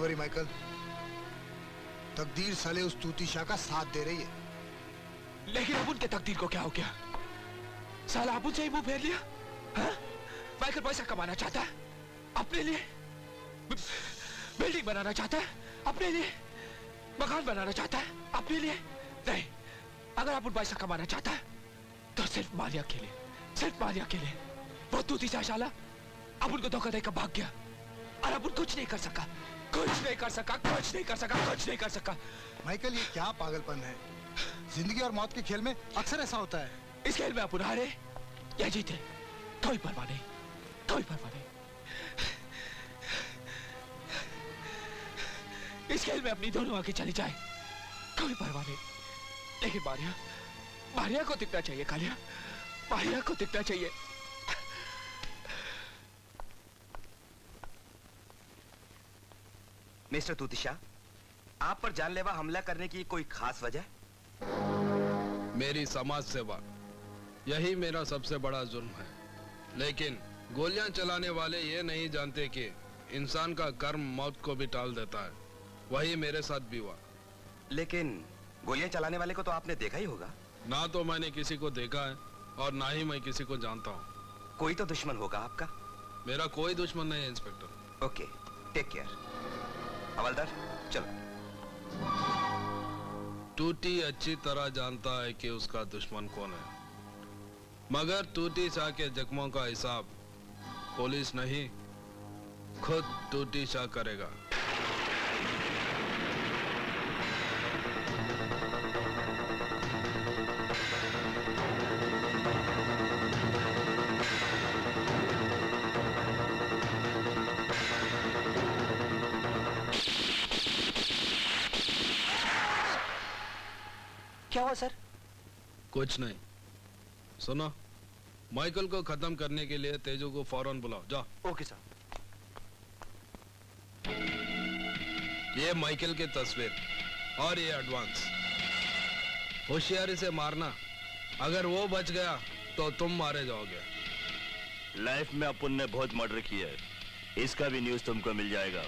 डोंट वरी माइकल तकदीर साले उस तूती शाह का साथ दे रही है। लेकिन अब उनके तकदीर को क्या हो गया? साला अब उनसे ही मुँह फेर लिया? हाँ? माइकल पैसा कमाना चाहता है? अपने लिए? बिल्डिंग बनाना चाहता है? अपने लिए? मकान बनाना चाहता है? अपने लिए? नहीं। अगर आप उन पैसा कमाना चाहता है तो सिर्फ़ मालिया के लिए। सिर्फ़ मालिया के लिए। वो तूती शाह, शाला, अब उनको धोखा देकर भाग गया। और अब उन कुछ नहीं कर सका। कुछ नहीं कर सका कुछ नहीं कर सका कुछ नहीं कर सका। माइकल ये क्या पागलपन है? ज़िंदगी और मौत के खेल में अक्सर ऐसा होता है। इस खेल में अपन हारे या जीते कोई परवाह नहीं कोई परवाह नहीं। इस खेल में अपनी दोनों आँखें चली जाए कोई परवाह नहीं। लेकिन मारिया मारिया को दिखना चाहिए कालिया। मारिया को दिखना चाहिए। मिस्टर तूतिशा आप पर जानलेवा हमला करने की कोई खास वजह? मेरी समाज सेवा यही मेरा सबसे बड़ा जुर्म है। लेकिन गोलियाँ चलाने वाले ये नहीं जानते कि इंसान का कर्म मौत को भी टाल देता है। वही मेरे साथ भी हुआ। लेकिन गोलियाँ चलाने वाले को तो आपने देखा ही होगा। ना तो मैंने किसी को देखा है और ना ही मैं किसी को जानता हूँ। कोई तो दुश्मन होगा आपका। मेरा कोई दुश्मन नहीं है इंस्पेक्टर। Okay take care. हवलदार, चलो। टूटी अच्छी तरह जानता है कि उसका दुश्मन कौन है। मगर टूटी शाह के जख्मों का हिसाब, पुलिस नहीं, खुद टूटी शाह करेगा। हुआ सर? कुछ नहीं। सुनो माइकल को खत्म करने के लिए तेजू को फ़ौरन बुलाओ। जाओ। Okay sir. ये माइकल की तस्वीर और ये एडवांस। होशियारी से मारना अगर वो बच गया तो तुम मारे जाओगे। लाइफ में अपन ने बहुत मर्डर किया है। इसका भी न्यूज़ तुमको मिल जाएगा।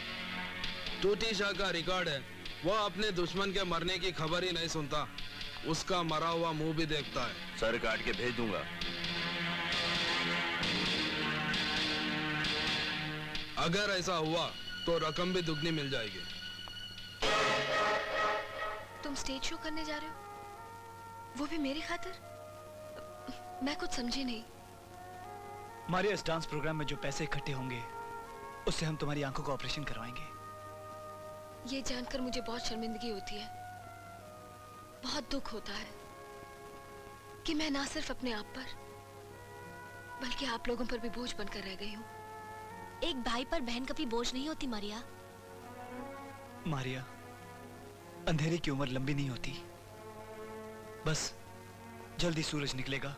टूटी शाह का रिकॉर्ड है। वो अपने दुश्मन के मरने की खबर ही नहीं सुनता। उसका मरा हुआ मुँह भी देखता है। सर काट के भेज दूँगा। अगर ऐसा हुआ तो रकम भी दुगनी मिल जाएगी। तुम स्टेज शो करने जा रहे हो? वो भी मेरी खातिर? मैं कुछ समझी नहीं। हमारे इस डांस प्रोग्राम में जो पैसे इकट्ठे होंगे उससे हम तुम्हारी आँखों का ऑपरेशन करवाएँगे। ये जानकर मुझे बहुत शर्मिंदगी होती है। बहुत दुख होता है कि मैं ना सिर्फ़ अपने आप पर बल्कि आप लोगों पर भी बोझ बनकर रह गई हूँ। एक भाई पर बहन कभी बोझ नहीं होती मारिया। मारिया अंधेरे की उम्र लंबी नहीं होती। बस जल्दी सूरज निकलेगा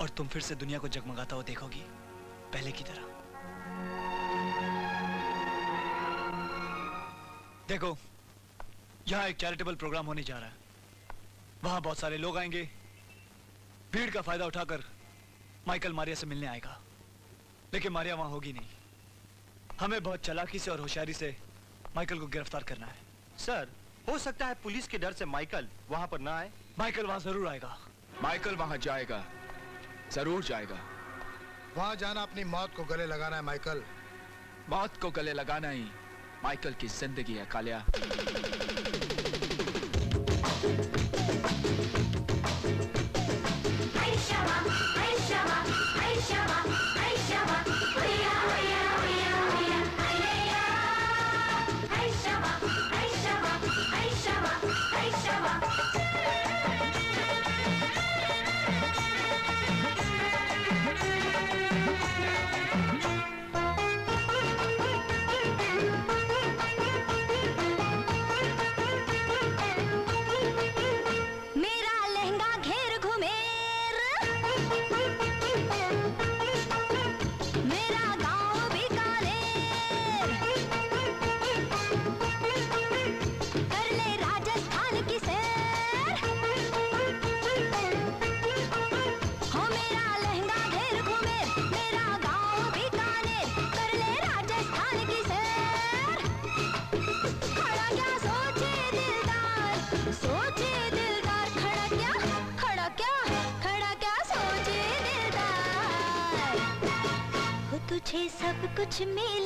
और तुम फिर से दुनिया को जगमगाता हुआ देखोगी पहले की तरह। देखो यहाँ एक चैरिटेबल प्रोग्राम होने जा रहा है। वहाँ बहुत सारे लोग आएँगे। भीड़ का फ़ायदा उठाकर माइकल मारिया से मिलने आएगा। लेकिन मारिया वहाँ होगी नहीं। हमें बहुत चालाकी से और होशियारी से माइकल को गिरफ़्तार करना है। सर हो सकता है पुलिस के डर से माइकल वहाँ पर ना आए। माइकल वहाँ ज़रूर आएगा। माइकल वहाँ जाएगा। ज़रूर जाएगा। वहाँ जाना अपनी मौत को गले लगाना है माइकल। मौत को गले लगाना ही माइकल की ज़िंदगी है कालिया। Thank you. कुछ मिलेगा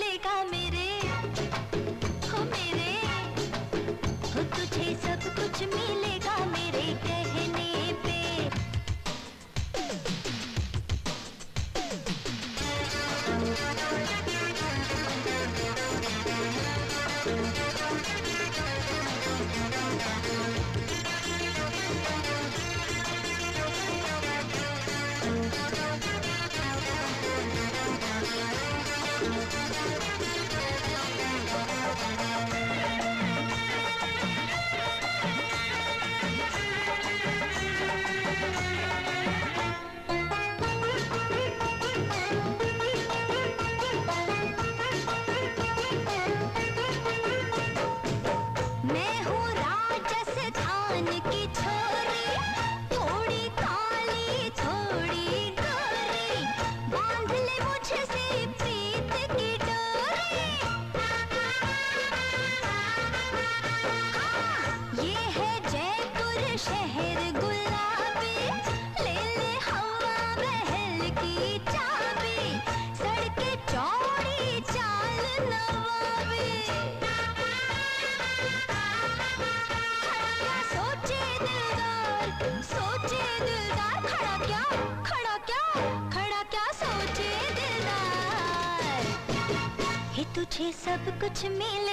तुझे सब कुछ मिलेगा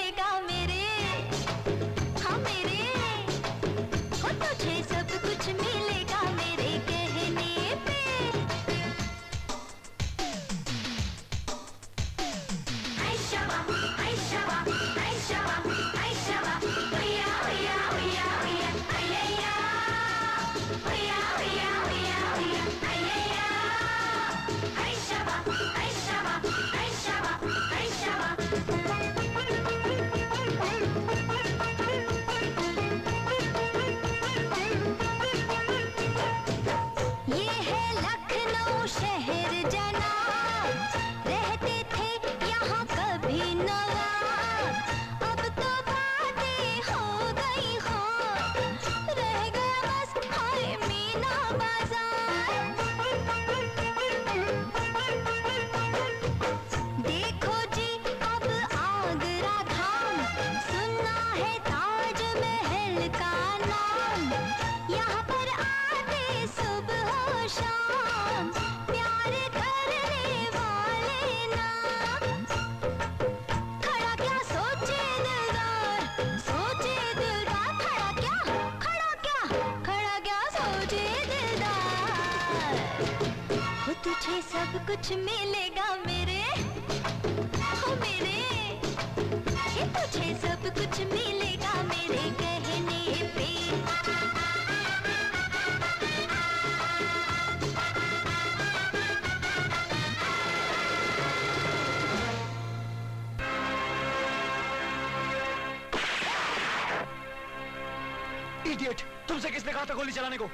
कहा था गोली चलाने को।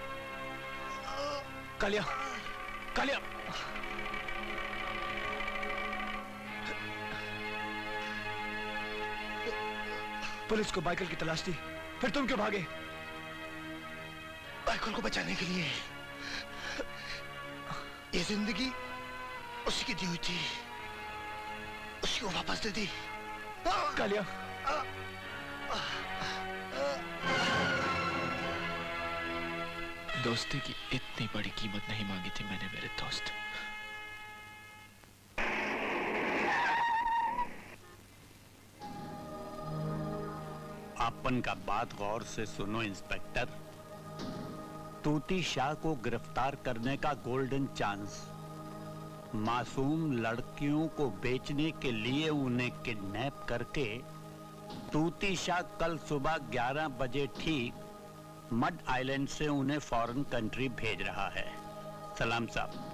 कालिया कालिया। पुलिस को बाइकल की तलाश थी, फिर तुम क्यों भागे? बाइकल को बचाने के लिए। गौर से सुनो, इंस्पेक्टर। तूती शाह को गिरफ़्तार करने का गोल्डन चांस। मासूम लड़कियों को बेचने के लिए उन्हें किडनैप करके तूती शाह कल सुबह 11 बजे ठीक मड आइलैंड से उन्हें फॉरेन कंट्री भेज रहा है। सलाम साहब।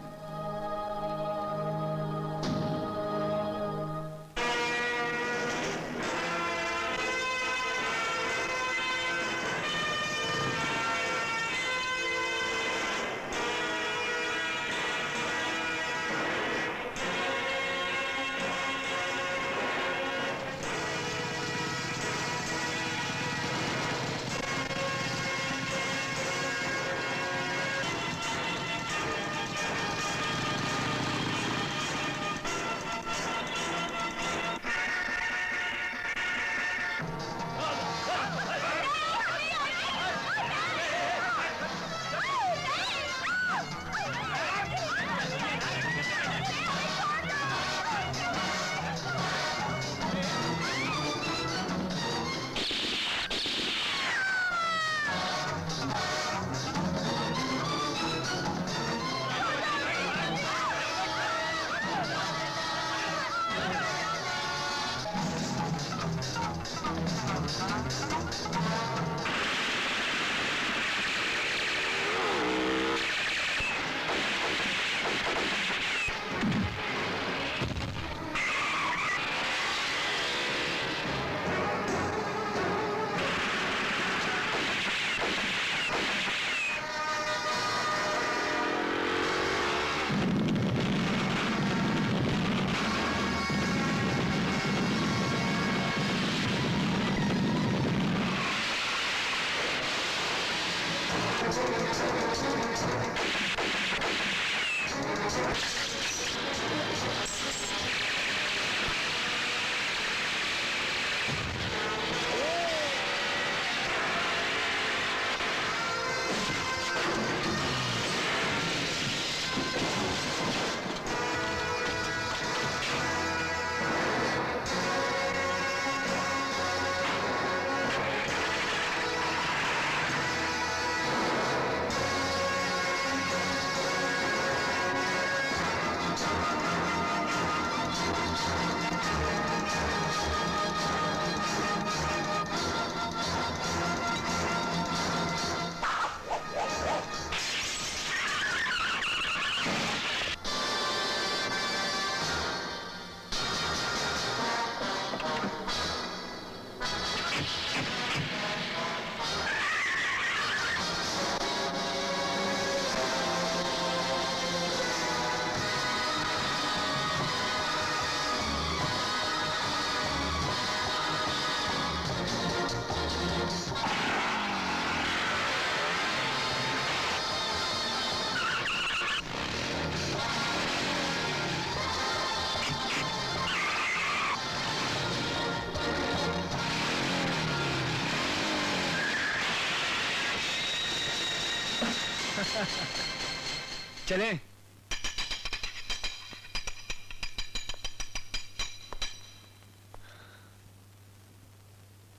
चलें।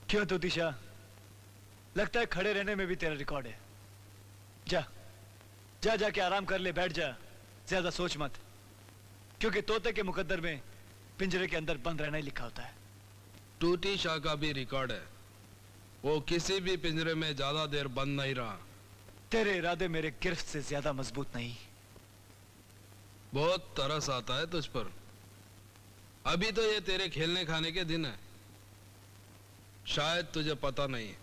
क्यों तोतिशा लगता है खड़े रहने में भी तेरा रिकॉर्ड है। जा जा जाके आराम कर ले बैठ जा। ज़्यादा सोच मत। क्योंकि तोते के मुकद्दर में पिंजरे के अंदर बंद रहना ही लिखा होता है। टूटी शाह का भी रिकॉर्ड है। वो किसी भी पिंजरे में ज़्यादा देर बंद नहीं रहा। तेरे इरादे मेरे गिरफ्त से ज़्यादा मज़बूत नहीं। बहुत तरस आता है तुझ पर। अभी तो ये तेरे खेलने खाने के दिन है। शायद तुझे पता नहीं।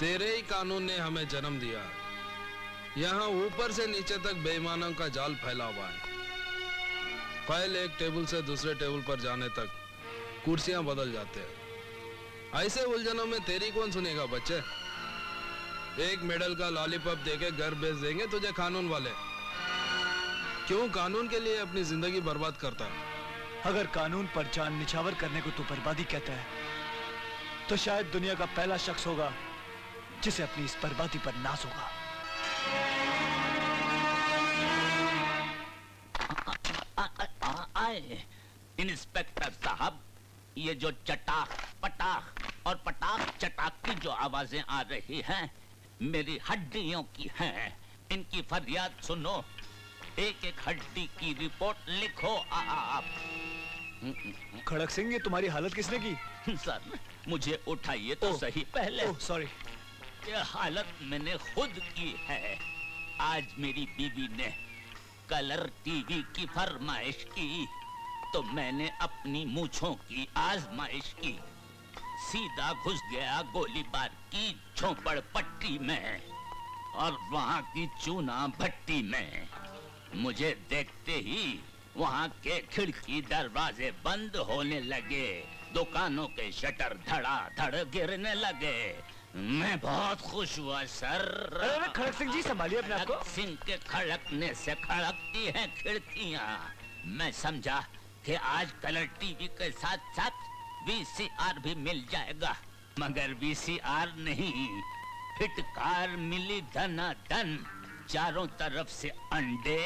तेरे ही कानून ने हमें जन्म दिया। यहाँ ऊपर से नीचे तक बेईमानों का जाल फैला हुआ है। फ़ाइल एक टेबल से दूसरे टेबल पर जाने तक कुर्सियाँ बदल जाते हैं। ऐसे उलझनों में तेरी कौन सुनेगा बच्चे? एक मेडल का लॉलीपॉप देके घर भेज देंगे तुझे कानून वाले। क्यों कानून के लिए अपनी ज़िंदगी बर्बाद करता है? अगर कानून पर जान निछावर करने को तू बर्बादी कहता है तो शायद दुनिया का पहला शख्स होगा जिसे अपनी इस बर्बादी पर नाज होगा। आए इंस्पेक्टर साहब ये जो चटाक पटाख और पटाख चटाक की जो आवाज़ें आ रही हैं मेरी हड्डियों की हैं। इनकी फरियाद सुनो। एक एक हड्डी की रिपोर्ट लिखो आप खड़क सिंह ये तुम्हारी हालत किसने की? सर मुझे उठाइए तो ओ, सही पहले। सॉरी ये हालत मैंने खुद की है। आज मेरी बीवी ने कलर टीवी की फरमाइश की तो मैंने अपनी मूछों की आजमाइश की। सीधा घुस गया गोलीबार की झोपड़ पट्टी में और वहाँ की चूना भट्टी में। मुझे देखते ही वहाँ के खिड़की दरवाजे बंद होने लगे। दुकानों के शटर धड़ा धड़ गिरने लगे। मैं बहुत खुश हुआ सर। अरे खड़क सिंह जी संभालिए अपने आप को। सिंह के खड़कने से खड़कती हैं खिड़कियाँ। मैं समझा कि आज कलर टीवी के साथ साथ वीसीआर भी मिल जाएगा। मगर वीसीआर नहीं फिटकार मिली धना धन चारों तरफ़ से अंडे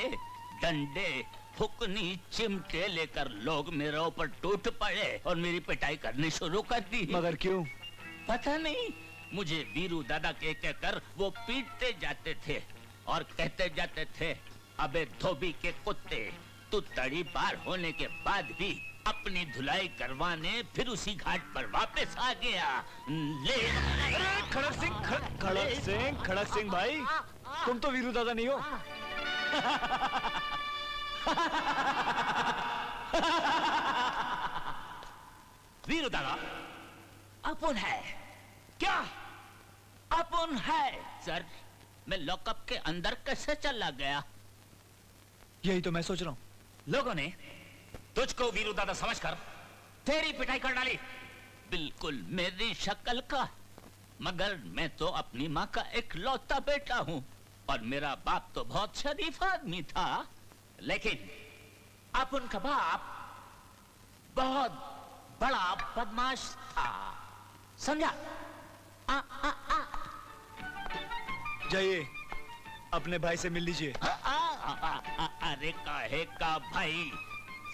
डंडे फुकनी चिमटे लेकर लोग मेरे ऊपर टूट पड़े और मेरी पिटाई करनी शुरू कर दी। मगर क्यों? पता नहीं। मुझे वीरू दादा के कहकर वो पीटते जाते थे और कहते जाते थे अबे धोबी के कुत्ते तू तड़ी पार होने के बाद भी अपनी धुलाई करवाने फिर उसी घाट पर वापस आ गया। ले खड़क सिंह खड़- खड़क सिंह खड़क सिंह भाई। तुम तो वीरू दादा नहीं हो। वीरू दादा। अपन है। क्या? अपन है। सर मैं लॉकअप के अंदर कैसे चला गया? यही तो मैं सोच रहा हूँ। लोगों ने तुझको वीरू दादा समझकर तेरी पिटाई कर डाली। बिल्कुल मेरी शक्ल का। मगर मैं तो अपनी माँ का एक लौता बेटा हूँ। और मेरा बाप तो बहुत शरीफ आदमी था लेकिन आप उनका बाप बहुत बड़ा बदमाश था समझा आ, आ, आ, जाइए अपने भाई से मिल लीजिए अरे काहे का भाई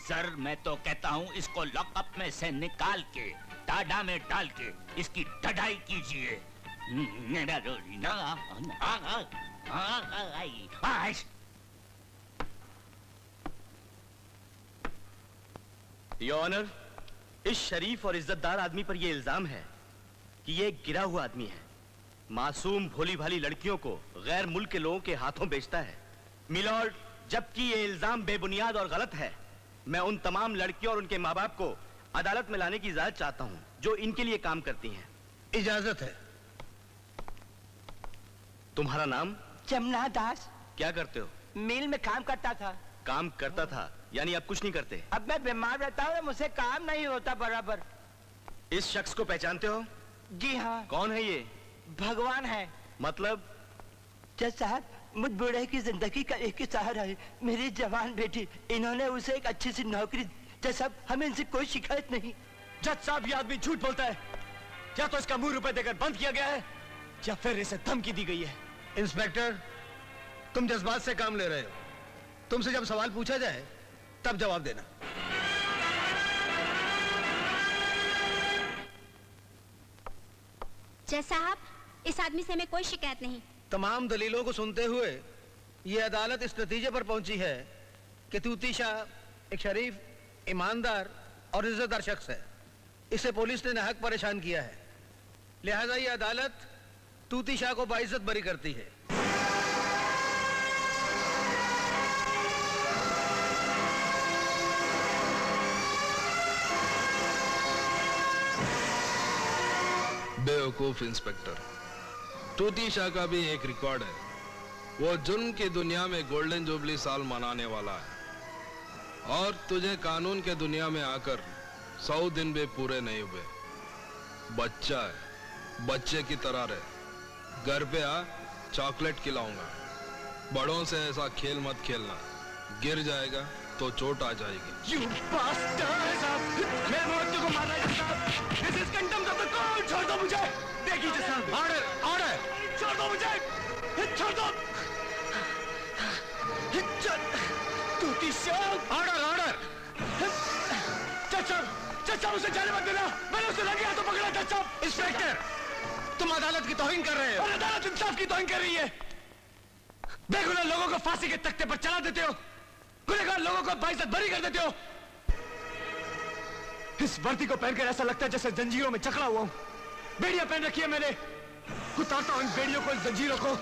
सर मैं तो कहता हूँ इसको लॉकअप में से निकाल के टाडा में डाल के इसकी ढढ़ाई कीजिए मेरा ना ऑनर इस शरीफ और इज्जतदार आदमी पर यह इल्ज़ाम है कि ये एक गिरा हुआ आदमी है। मासूम भोली भाली लड़कियों को गैर मुल्क के लोगों के हाथों बेचता है। मिलॉर्ड जबकि यह इल्ज़ाम बेबुनियाद और गलत है मैं उन तमाम लड़कियों और उनके माँ बाप को अदालत में लाने की इजाज़त चाहता हूँ जो इनके लिए काम करती हैं। इजाज़त है। तुम्हारा नाम? जमुना दास क्या करते हो? मिल में काम करता था। काम करता था? यानी अब कुछ नहीं करते? अब मैं बीमार रहता हूँ मुझसे काम नहीं होता बराबर। इस शख्स को पहचानते हो? जी हाँ। कौन है ये? भगवान है। मतलब? जज साहब मुझ बूढ़े की ज़िंदगी का एक ही सहारा है। मेरी जवान बेटी इन्होंने उसे एक अच्छी सी नौकरी जज साहब हमें इनसे कोई शिकायत नहीं। जज साहब ये आदमी झूठ बोलता है। या तो इसका मुँह रुपए देकर बंद किया गया है या फिर इसे धमकी दी गई है। इंस्पेक्टर तुम जज्बात से काम ले रहे हो। तुमसे जब सवाल पूछा जाए तब जवाब देना। जज साहब इस आदमी से हमें कोई शिकायत नहीं। तमाम दलीलों को सुनते हुए ये अदालत इस नतीजे पर पहुँची है कि तूती शाह एक शरीफ ईमानदार और इज्जतदार शख्स है। इसे पुलिस ने नाहक परेशान किया है। लिहाजा ये अदालत तूती शाह को बाइज्जत बरी करती है। बेवकूफ़ इंस्पेक्टर, तूती शाह का भी एक रिकॉर्ड है। वो जुर्म की दुनिया में गोल्डन जुबली साल मनाने वाला है। और तुझे कानून के दुनिया में आकर सौ दिन भी पूरे नहीं हुए। बच्चा है, बच्चे की तरह रहे। घर पे आ चॉकलेट खिलाऊँगा। बड़ों से ऐसा खेल मत खेलना। गिर जाएगा तो चोट आ जाएगी! को! छोड़ दो मुझे! देखिए साहब। ऑर्डर ऑर्डर छोड़ दो मुझे! छोड़ दो! ऑर्डर ऑर्डर चाचा चाचा उसे जाने मत देना। मैंने उसे लगे हाथों पकड़ा चाचा। इंस्पेक्टर तुम अदालत की तोहिन कर रहे हो। और अदालत इंसाफ की तोहिन कर रही है। बेगुनाह लोगों को फांसी के तख्ते पर चला देते हो। गुनहगार लोगों को बाइज्जत बरी कर देते हो। इस वर्दी को पहनकर ऐसा लगता है जैसे जंजीरों में चकड़ा हुआ हूँ। बेड़ियाँ पहन रखी है मैंने। उतारता हूँ इन बेड़ियों को जंजीरों को।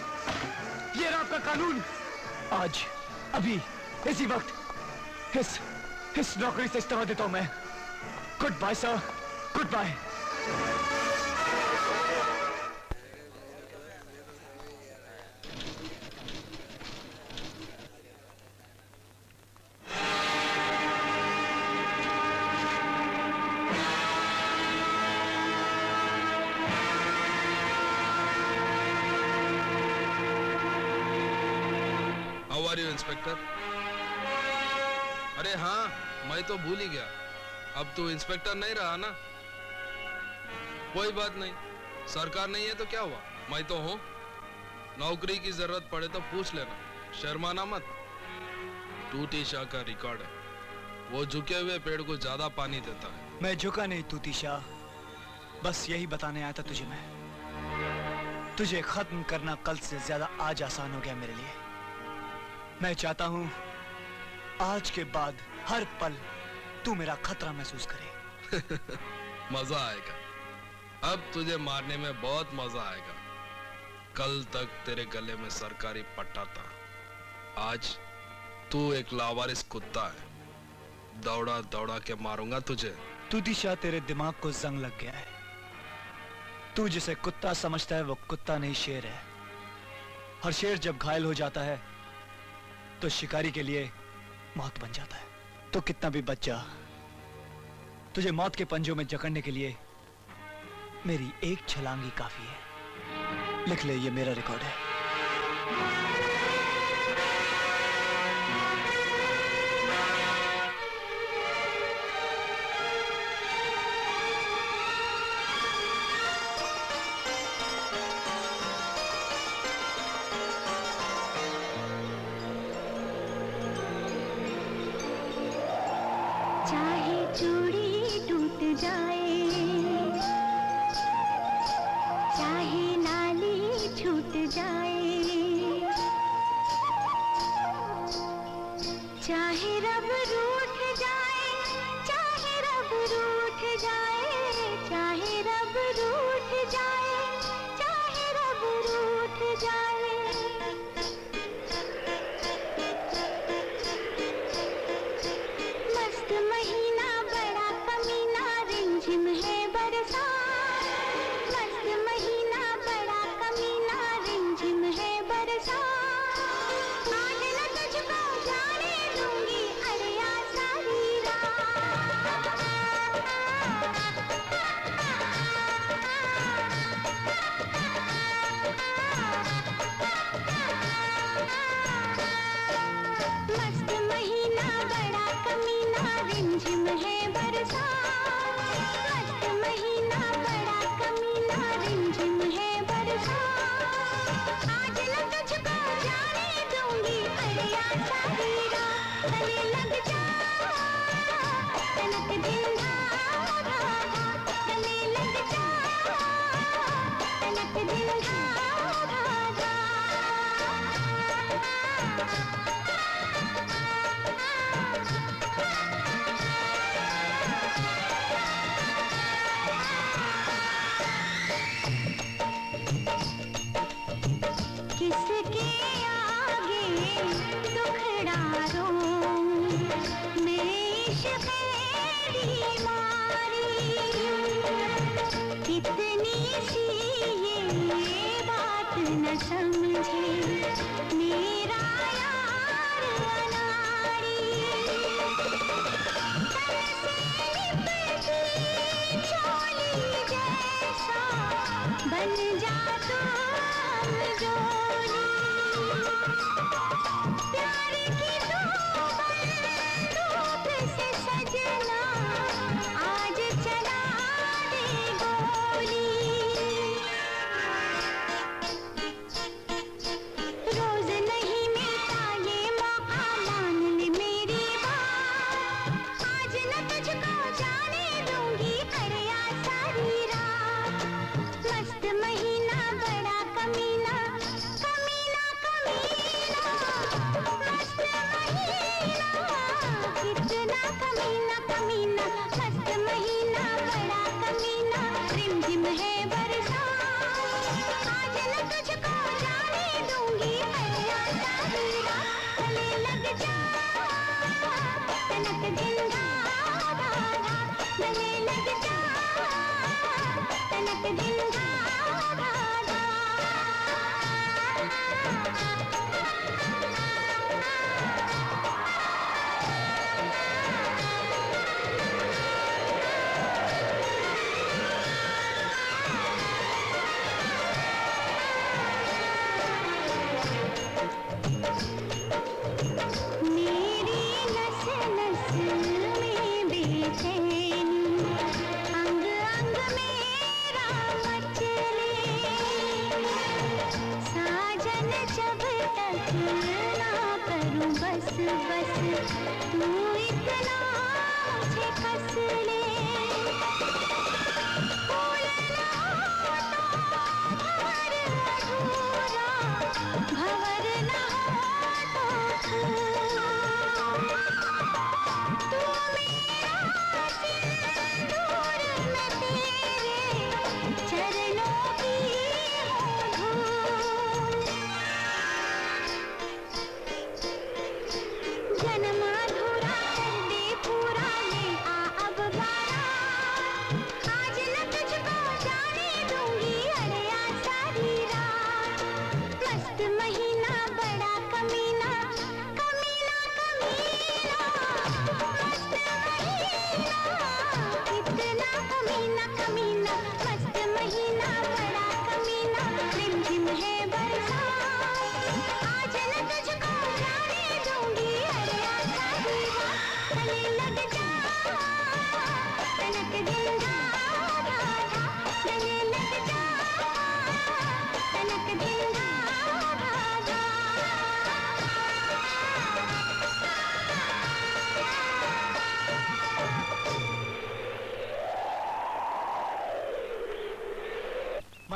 ये रहा आपका कानून। आज, अभी, इसी वक्त, इस इस नौकरी से इस्तीफा देता हूँ मैं। Goodbye sir goodbye तो भूल ही गया। अब तू इंस्पेक्टर नहीं रहा ना। कोई बात नहीं। सरकार नहीं है तो क्या हुआ? मैं तो हूँ। नौकरी की ज़रूरत पड़े तो पूछ लेना। शर्माना मत। टूटी शाह का रिकॉर्ड है। वो झुके हुए पेड़ को ज़्यादा पानी देता है। मैं झुका नहीं तूती शाह। बस यही बताने आया था तुझे मैं। तुझे खत्म करना कल से ज़्यादा आज आसान हो गया मेरे लिए। मैं चाहता हूँ आज के बाद हर पल तू मेरा खतरा महसूस करे। (laughs) मज़ा आएगा। अब तुझे मारने में बहुत मज़ा आएगा। कल तक तेरे गले में सरकारी पट्टा था। आज तू एक लावारिस कुत्ता है। दौड़ा दौड़ा के मारूँगा तुझे। तूती शाह तेरे दिमाग को जंग लग गया है। तू जिसे कुत्ता समझता है वो कुत्ता नहीं शेर है। हर शेर जब घायल हो जाता है तो शिकारी के लिए मौत बन जाता है। तो कितना भी बच्चा तुझे मौत के पंजों में जकड़ने के लिए मेरी एक छलांगी काफ़ी है। लिख ले, ये मेरा रिकॉर्ड है।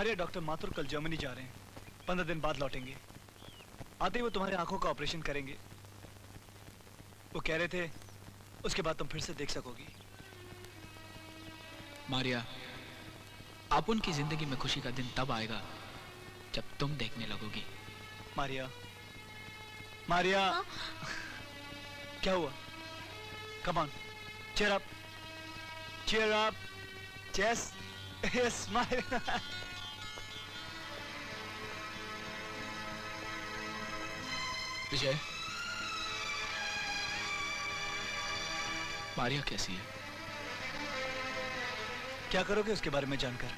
मारिया डॉक्टर माथुर कल जर्मनी जा रहे हैं। पंद्रह दिन बाद लौटेंगे। आते ही वो तुम्हारे आँखों का ऑपरेशन करेंगे। वो कह रहे थे उसके बाद तुम फिर से देख सकोगी। मारिया आप उनकी ज़िंदगी में खुशी का दिन तब आएगा जब तुम देखने लगोगी। Maria Maria. क्या हुआ? Come on cheer up cheer up Jess Vijay. Maria कैसी है? क्या करोगे उसके बारे में जानकर?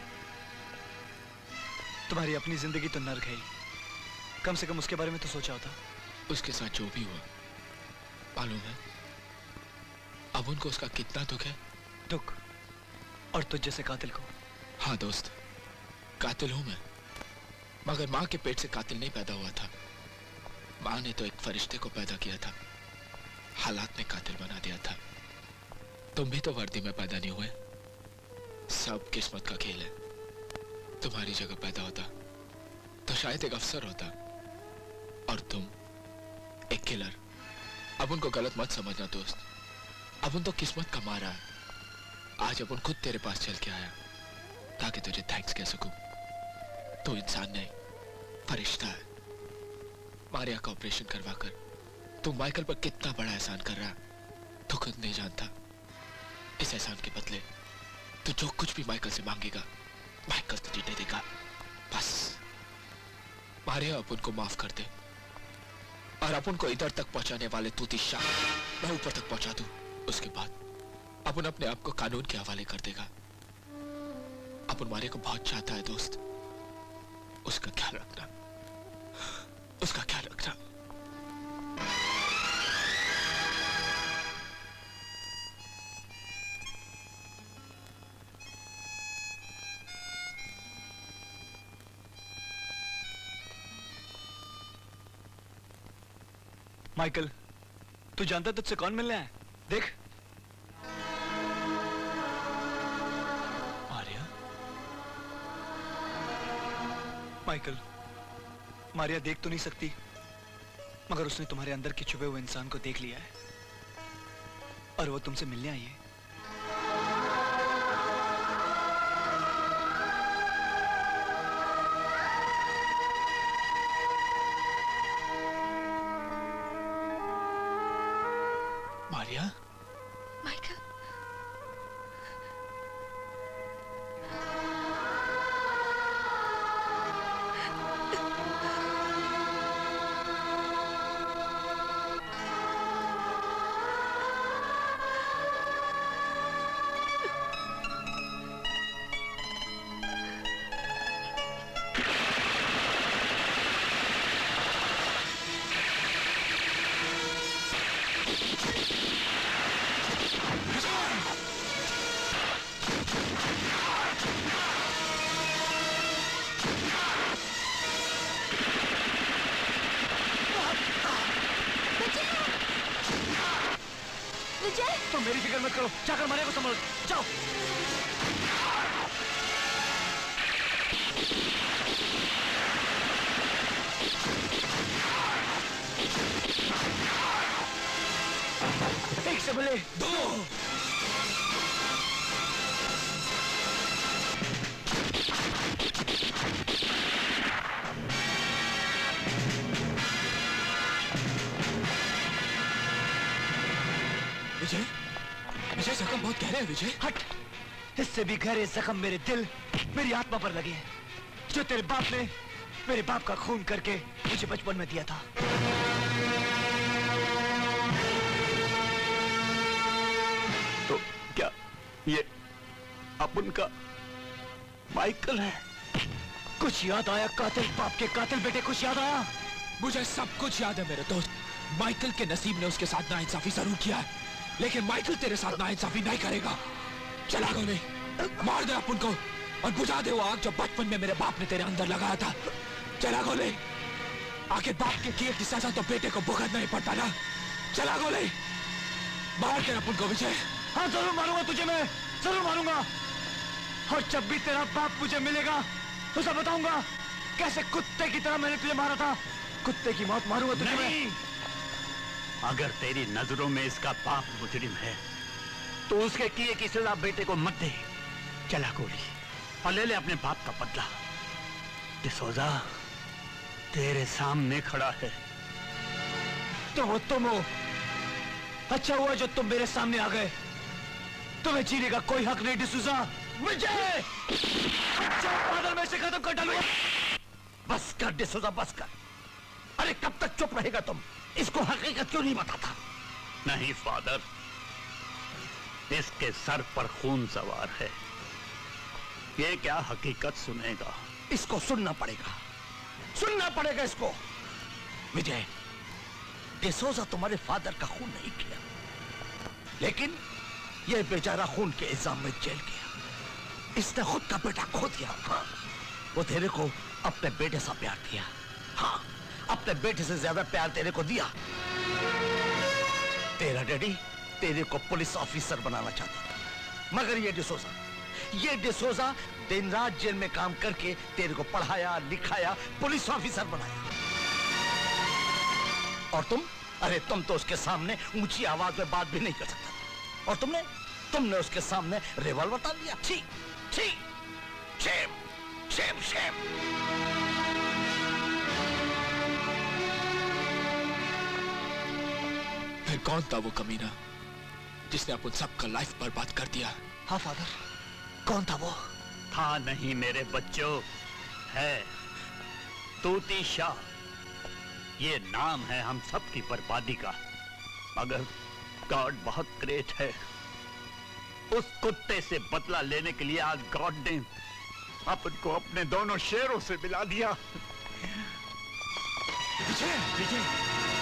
तुम्हारी अपनी ज़िंदगी तो नर्क है। कम से कम उसके बारे में तो सोचा होता। उसके साथ जो भी हुआ मालूम है? अब उनको उसका कितना दुख है? दुख? और तुझ जैसे कातिल को? हाँ दोस्त कातिल हूँ मैं। मगर माँ के पेट से कातिल नहीं पैदा हुआ था। माँ ने तो एक फरिश्ते को पैदा किया था। हालात ने कातिल बना दिया था। तुम भी तो वर्दी में पैदा नहीं हुए। सब किस्मत का खेल है। तुम्हारी जगह पैदा होता तो शायद एक अफसर होता। और तुम, एक किलर। अब उनको गलत मत समझना, दोस्त। अब उन तो किस्मत का मारा है। आज अब उन खुद तेरे पास चल के आया, ताकि तुझे थैंक्स कह सकूँ। तू इंसान नहीं, फरिश्ता है। मारिया का ऑपरेशन करवाकर। तू माइकल पर कितना बड़ा एहसान कर रहा है, तू खुद नहीं जानता। इस एहसान के बदले, तू जो कुछ भी माइकल से मांगेगा, माइकल तुझे दे देगा। बस। मारिया अपन को माफ़ कर दे। और अपन को इधर तक पहुँचाने वाले तूती शाह, मैं ऊपर तक पहुँचा दू। उसके बाद अपन अपने आप को कानून के हवाले कर देगा। अपन मारे को बहुत चाहता है दोस्त। उसका ख्याल रखना। उसका ख्याल रखना माइकल तू जानता तुझसे कौन मिलने है? देख। मारिया माइकल मारिया देख तो नहीं सकती, मगर उसने तुम्हारे अंदर के छुपे हुए इंसान को देख लिया है। और वो तुमसे मिलने आई है। इससे भी गहरे जख्म मेरे दिल मेरी आत्मा पर लगे हैं जो तेरे बाप ने मेरे बाप का खून करके मुझे बचपन में दिया था। तो क्या ये अपन का माइकल है? कुछ याद आया कातिल बाप के कातिल बेटे कुछ याद आया? मुझे सब कुछ याद है मेरे दोस्त। माइकल के नसीब ने उसके साथ नाइंसाफी ज़रूर किया है लेकिन माइकल तेरे साथ नाइंसाफी नहीं करेगा। चला गोली मार दे अपन को और बुझा दे वो आग जो बचपन में मेरे बाप ने तेरे अंदर लगाया था। चला गोले। आखिर बाप के किए की सजा तो बेटे को भुगतना नहीं पड़ता ना। चला गोले। मार दे अपन को विजय। हाँ ज़रूर मारूँगा तुझे मैं। ज़रूर मारूँगा। और जब भी तेरा बाप मुझे मिलेगा तो सब बताऊँगा कैसे कुत्ते की तरह मैंने तुझे मारा था। कुत्ते की मौत मारूँगा तुझे नहीं। मैं अगर तेरी नज़रों में इसका बाप मुजरिम है तो उसके किए की सजा बेटे को मत दे। चला गोली और ले ले अपने बाप का बदला। डिसोजा तेरे सामने खड़ा है। तो वो तुम हो। अच्छा हुआ जो तुम मेरे सामने आ गए। तुम्हें जीने का कोई हक नहीं, डिसूजा। अच्छा बादल में से खत्म कर डालो। बस कर, डिसोजा, बस कर। अरे कब तक चुप रहेगा तुम? इसको हकीकत क्यों नहीं बताता? नहीं, फादर। इसके सर पर खून सवार है। ये क्या हकीकत सुनेगा? इसको सुनना पड़ेगा। सुनना पड़ेगा इसको। विजय डिसोजा तुम्हारे फादर का खून नहीं किया। लेकिन यह बेचारा खून के इल्ज़ाम में जेल गया। इसने खुद का बेटा खो दिया। हाँ, वो तेरे को अपने बेटे सा प्यार दिया। हाँ अपने बेटे से ज़्यादा प्यार तेरे को दिया। तेरा डैडी तेरे को पुलिस ऑफिसर बनाना चाहता था। मगर ये डिसोजा ये डिसोजा दिन रात जेल में काम करके तेरे को पढ़ाया लिखाया पुलिस ऑफिसर बनाया। और तुम? अरे तुम तो उसके सामने ऊँची आवाज़ में बात भी नहीं कर सकता। और तुमने? तुमने उसके सामने रिवॉल्वर तान दिया। छी छी शेम शेम शेम फिर कौन था वो कमीना जिसने अपन सबका लाइफ बर्बाद कर दिया? हाँ फादर कौन था वो? था नहीं मेरे बच्चों है तूती शाह। ये नाम है हम सबकी बर्बादी का मगर गॉड बहुत ग्रेट है। उस कुत्ते से बदला लेने के लिए आज गॉड ने अपन को अपने दोनों शेरों से मिला दिया। विजय विजय।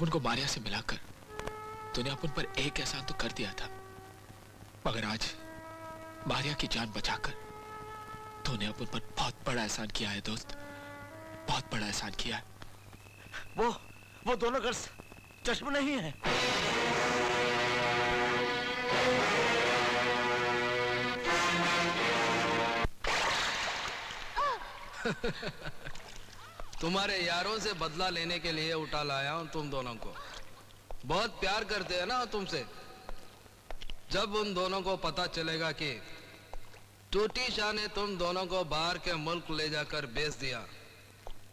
अपन को मारिया से मिलाकर तूने अपन पर एक एहसान तो कर दिया था। मगर आज मारिया की जान बचाकर तूने अपन पर बहुत बड़ा एहसान किया है दोस्त। बहुत बड़ा एहसान किया है। वो वो दोनों गर्ल्स चश्म नहीं है। (laughs) (laughs) (laughs) तुम्हारे यारों से बदला लेने के लिए उठा लाया हूँ तुम दोनों को। बहुत प्यार करते हैं ना तुमसे। जब उन दोनों को पता चलेगा कि टूटी शाह ने तुम दोनों को बाहर के मुल्क ले जाकर बेच दिया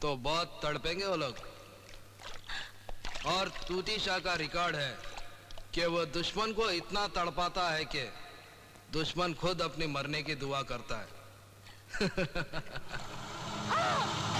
तो बहुत तड़पेंगे वो लोग। और टूटी शाह का रिकॉर्ड है कि वो दुश्मन को इतना तड़पाता है कि दुश्मन खुद अपनी मरने की दुआ करता है। (laughs)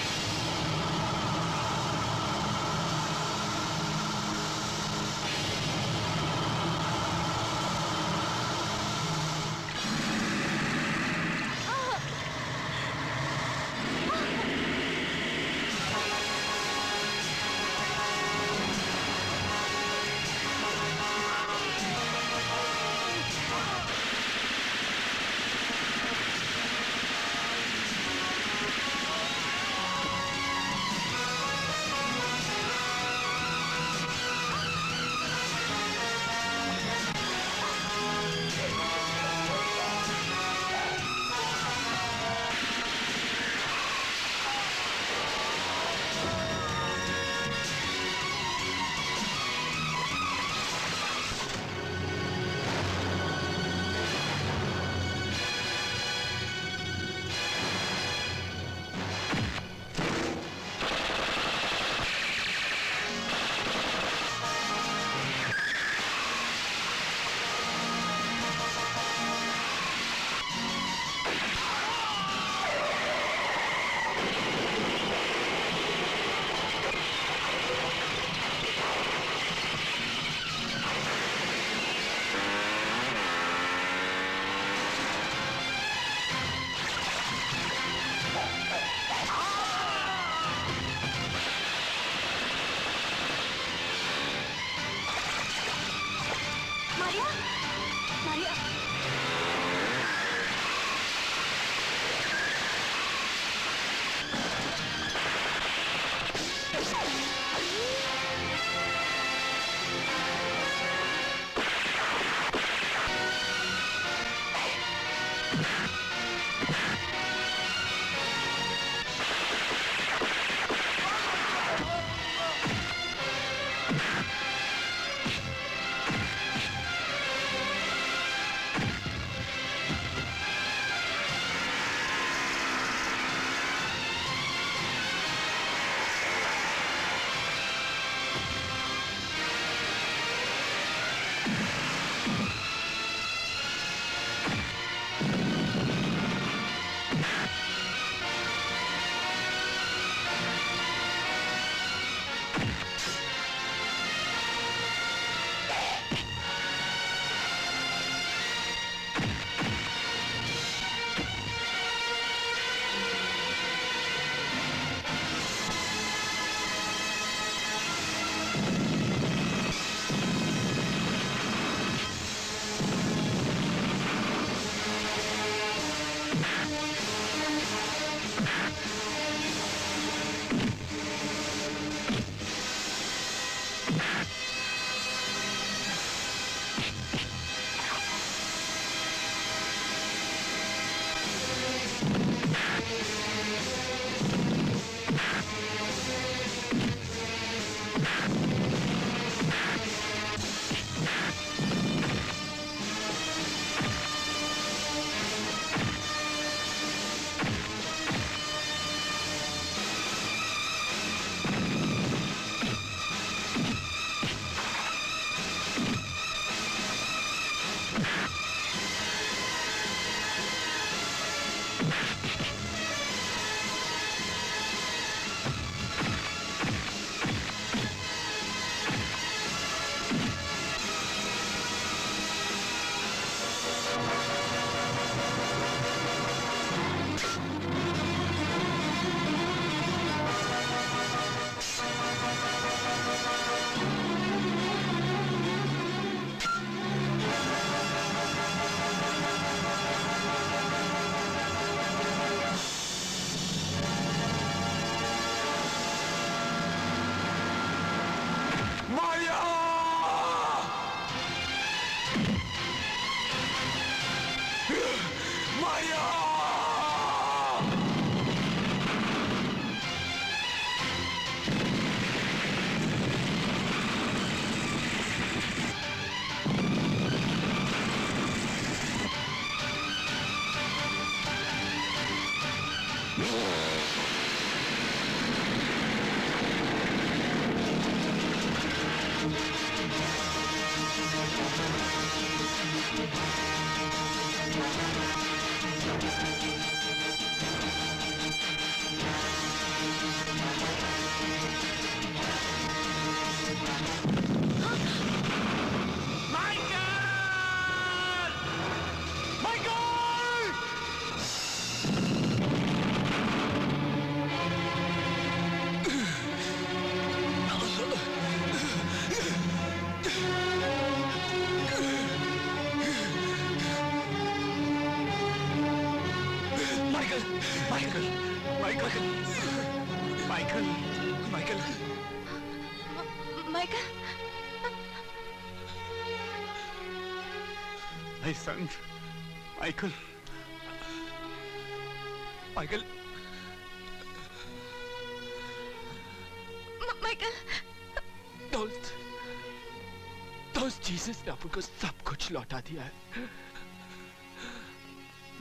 लौटा दिया है।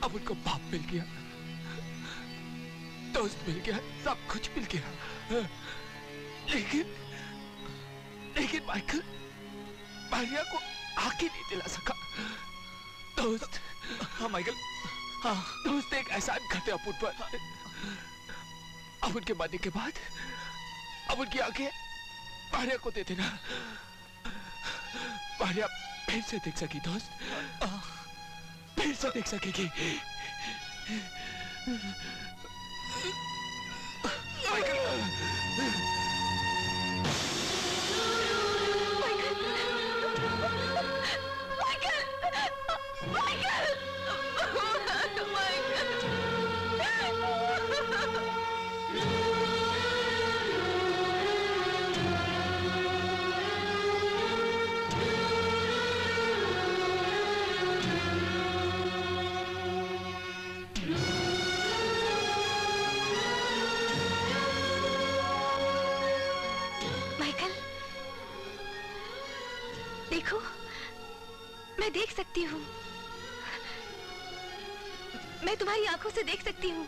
अब उनको बाप मिल गया। दोस्त मिल गया। सब कुछ मिल गया। लेकिन लेकिन माइकल, मारिया को आके नहीं दिला सका। दोस्त हाँ माइकल हाँ दोस्त एक एहसान करते अपन पर अब उनके मरने के बाद, अब उनकी आँखें मारिया को दे देना। मारिया फिर से देख सकी दोस्त। फिर से देख सकेगी माइकल मैं देख सकती हूँ। मैं तुम्हारी आँखों से देख सकती हूँ।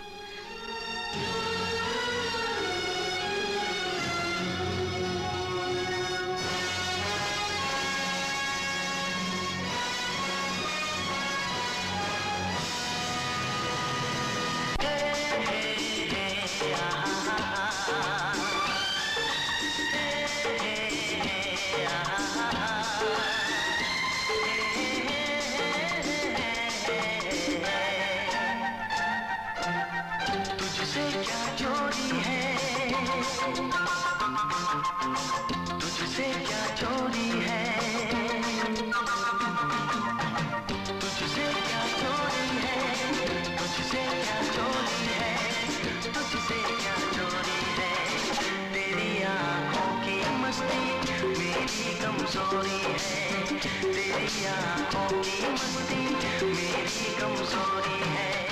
कमज़ोरी है तेरी आँखों की मस्ती मेरी कमज़ोरी है।